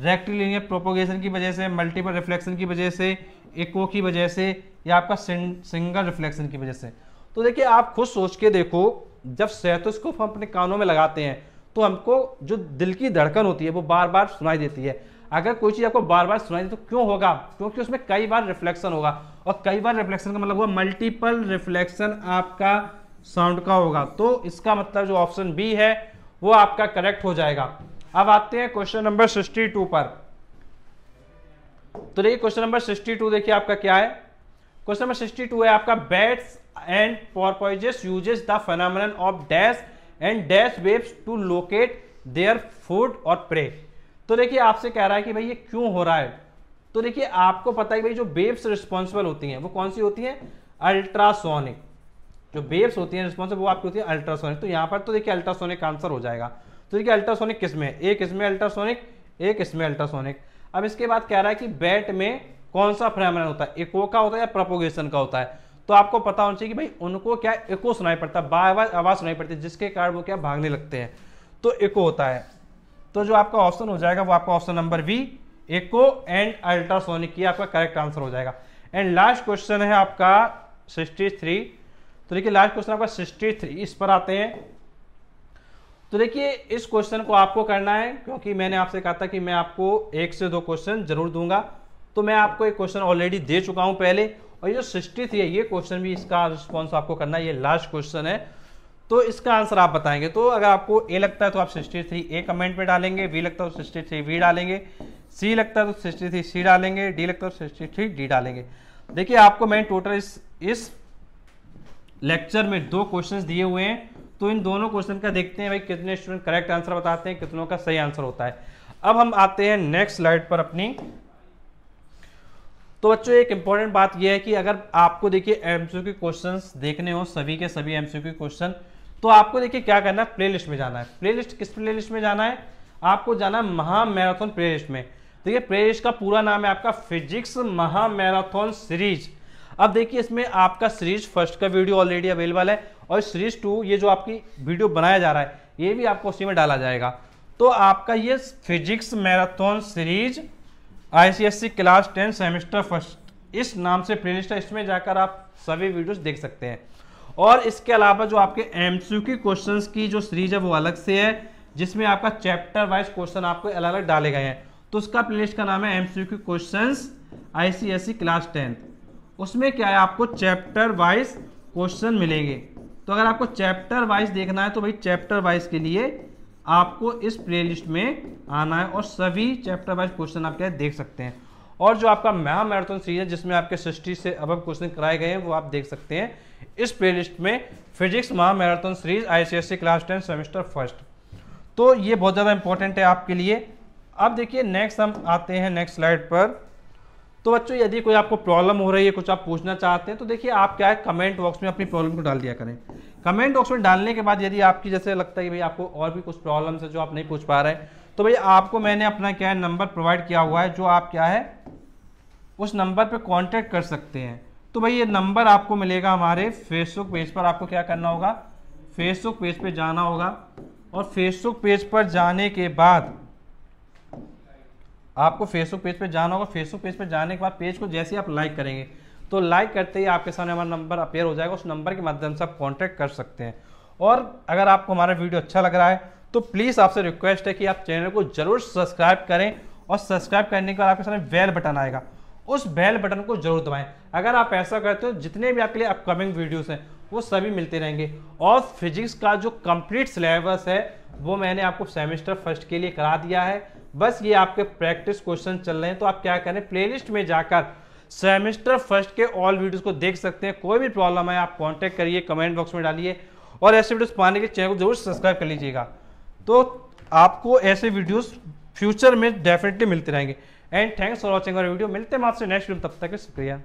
रेक्टिलिनियर प्रोपोगेशन की वजह से मल्टीपल रिफ्लेक्शन की वजह से इको की वजह से, या आपका सिंगल रिफ्लेक्शन की वजह से। तो देखिए, आप खुद सोच के देखो, जब सेटोस्कोप हम अपने कानों में लगाते हैं तो हमको जो दिल की धड़कन होती है, वो बार बार सुनाई देती है। अगर कोई चीज़ आपको बार बार सुनाई दे तो क्यों होगा? क्योंकि उसमें कई बार रिफ्लेक्शन होगा। और कई बार रिफ्लेक्शन का मतलब हुआ मल्टीपल रिफ्लेक्शन आपका साउंड का होगा। तो इसका मतलब जो ऑप्शन बी है, वो आपका करेक्ट हो जाएगा। अब आते हैं क्वेश्चन नंबर सिक्सटी टू पर। तो देखिए क्वेश्चन नंबर सिक्सटी टू देखिए आपका क्या है। क्वेश्चन नंबर सिक्सटी टू है आपका bats and porpoises uses the phenomenon of dash and dash waves to locate their food और प्रे तो देखिए आपसे कह रहा है कि भाई ये क्यों हो रहा है? तो देखिए आपको पता है भाई जो वेव्स रिस्पॉन्सिबल होती हैं, वो कौन सी होती हैं? अल्ट्रासोनिक जो वेव्स होती हैं रिस्पॉन्सिबल वो आपकी होती है अल्ट्रासोनिक तो यहाँ पर तो देखिए अल्ट्रासोनिक आंसर हो जाएगा। तो देखिए अल्ट्रासोनिक किसमें? एक इसमें अल्ट्रासोनिक एक इसमें अल्ट्रासोनिक अब इसके बाद कह रहा है कि बैट में कौन सा फ्रेमन होता है? इको का होता है या प्रोपोगेशन का होता है? तो आपको पता होना चाहिए कि भाई उनको क्या इको सुनाई पड़ता है? बार आवाज़ सुनाई पड़ती है, जिसके कारण वो क्या भागने लगते हैं। तो इको होता है। तो जो आपका ऑप्शन हो जाएगा, वो आपका option number B echo and ultrasonic आपका करेक्ट आंसर हो जाएगा। एंड लास्ट क्वेश्चन है आपका सिक्सटी थ्री तो देखिए लास्ट क्वेश्चन आपका सिक्सटी थ्री इस पर आते हैं। तो देखिए, इस क्वेश्चन को आपको करना है, क्योंकि मैंने आपसे कहा था कि मैं आपको एक से दो क्वेश्चन ज़रूर दूँगा। तो मैं आपको एक क्वेश्चन ऑलरेडी दे चुका हूँ पहले, और ये जो सिक्सटी थ्री है, ये क्वेश्चन भी इसका रिस्पॉन्स आपको करना है, ये लास्ट क्वेश्चन है। तो इसका आंसर आप बताएँगे। तो अगर आपको ए लगता है तो आप सिक्सटी थ्री ए कमेंट में डालेंगे बी लगता है तो सिक्सटी थ्री बी डालेंगे सी लगता है तो सिक्सटी थ्री सी डालेंगे डी लगता है तो सिक्सटी थ्री डी डालेंगे। देखिए, आपको मैं टोटल इस इस लेक्चर में दो क्वेश्चन दिए हुए हैं। तो इन दोनों क्वेश्चन का देखते हैं भाई, कितने स्टूडेंट करेक्ट आंसर बताते हैं, कितनों का सही आंसर होता है। अब हम आते हैं नेक्स्ट स्लाइड पर अपनी। तो बच्चों, एक इंपॉर्टेंट बात यह है कि अगर आपको देखिए एमसीक्यू क्वेश्चंस देखने हो, सभी के सभी एमसीक्यू क्वेश्चन तो आपको देखिए क्या करना है? प्लेलिस्ट में जाना है। प्लेलिस्ट किस प्लेलिस्ट में जाना है? आपको जाना है महा मैराथन प्लेलिस्ट में। देखिए प्लेलिस्ट का पूरा नाम है आपका फिजिक्स महा मैराथन सीरीज़ अब देखिए, इसमें आपका सीरीज़ फ़र्स्ट का वीडियो ऑलरेडी अवेलेबल है और सीरीज़ टू ये जो आपकी वीडियो बनाया जा रहा है, ये भी आपको उसी में डाला जाएगा। तो आपका ये physics marathon series ICSC class ten semester first इस नाम से प्लेलिस्ट है, इसमें जाकर आप सभी वीडियोस देख सकते हैं। और इसके अलावा जो आपके एमसीक्यू क्वेश्चंस की जो सीरीज़ है, वो अलग से है, जिसमें आपका चैप्टर वाइज क्वेश्चन आपको अलग अलग डाले गए हैं। तो उसका प्लेलिस्ट का नाम है MCQ questions ICSC class tenth उसमें क्या है? आपको चैप्टर वाइज क्वेश्चन मिलेंगे। तो अगर आपको चैप्टर वाइज देखना है तो भाई चैप्टर वाइज के लिए आपको इस प्लेलिस्ट में आना है और सभी चैप्टर वाइज क्वेश्चन आप क्या देख सकते हैं। और जो आपका महा मैराथन सीरीज़ है, जिसमें आपके सिक्सटी से अब क्वेश्चन कराए गए हैं, वो आप देख सकते हैं। इस प्लेलिस्ट में फिजिक्स महा marathon series ICSC class ten semester first तो ये बहुत ज़्यादा इंपॉर्टेंट है आपके लिए। अब देखिए नेक्स्ट हम आते हैं नेक्स्ट स्लाइड पर। तो बच्चों, यदि कोई आपको प्रॉब्लम हो रही है, कुछ आप पूछना चाहते हैं तो देखिए आप क्या है कमेंट बॉक्स में अपनी प्रॉब्लम को डाल दिया करें। कमेंट बॉक्स में डालने के बाद यदि आपकी जैसे लगता है कि भाई आपको और भी कुछ प्रॉब्लम्स है जो आप नहीं पूछ पा रहे तो भाई आपको मैंने अपना क्या है नंबर प्रोवाइड किया हुआ है, जो आप क्या है, उस नंबर पर कॉन्टेक्ट कर सकते हैं। तो भाई ये नंबर आपको मिलेगा हमारे फेसबुक पेज पर, आपको क्या करना होगा फेसबुक पेज पर जाना होगा और फेसबुक पेज पर जाने के बाद आपको फेसबुक पेज पे जाना होगा। फेसबुक पेज पे जाने के बाद पेज को जैसे आप लाइक करेंगे तो लाइक करते ही आपके सामने हमारा नंबर अपेयर हो जाएगा। उस नंबर के माध्यम से आप कॉन्टैक्ट कर सकते हैं। और अगर आपको हमारा वीडियो अच्छा लग रहा है तो प्लीज़ आपसे रिक्वेस्ट है कि आप चैनल को ज़रूर सब्सक्राइब करें और सब्सक्राइब करने के बाद आपके सामने बेल बटन आएगा। उस बेल बटन को ज़रूर दबाएँ। अगर आप ऐसा करते हो, जितने भी आपके लिए अपकमिंग वीडियोस हैं, वो सभी मिलते रहेंगे। और फिजिक्स का जो कंप्लीट सिलेबस है, वो मैंने आपको सेमेस्टर फ़र्स्ट के लिए करा दिया है। बस ये आपके प्रैक्टिस क्वेश्चन चल रहे हैं तो आप क्या करें? प्लेलिस्ट में जाकर सेमेस्टर फ़र्स्ट के ऑल वीडियोस को देख सकते हैं। कोई भी प्रॉब्लम है आप कांटेक्ट करिए कमेंट बॉक्स में डालिए और ऐसे वीडियोस पाने के चैनल को ज़रूर सब्सक्राइब कर लीजिएगा। तो आपको ऐसे वीडियोस फ्यूचर में डेफिनेटली मिलते रहेंगे। And thanks for watching video मिलते हैं आपसे नेक्स्ट वीडियो तब तक शुक्रिया।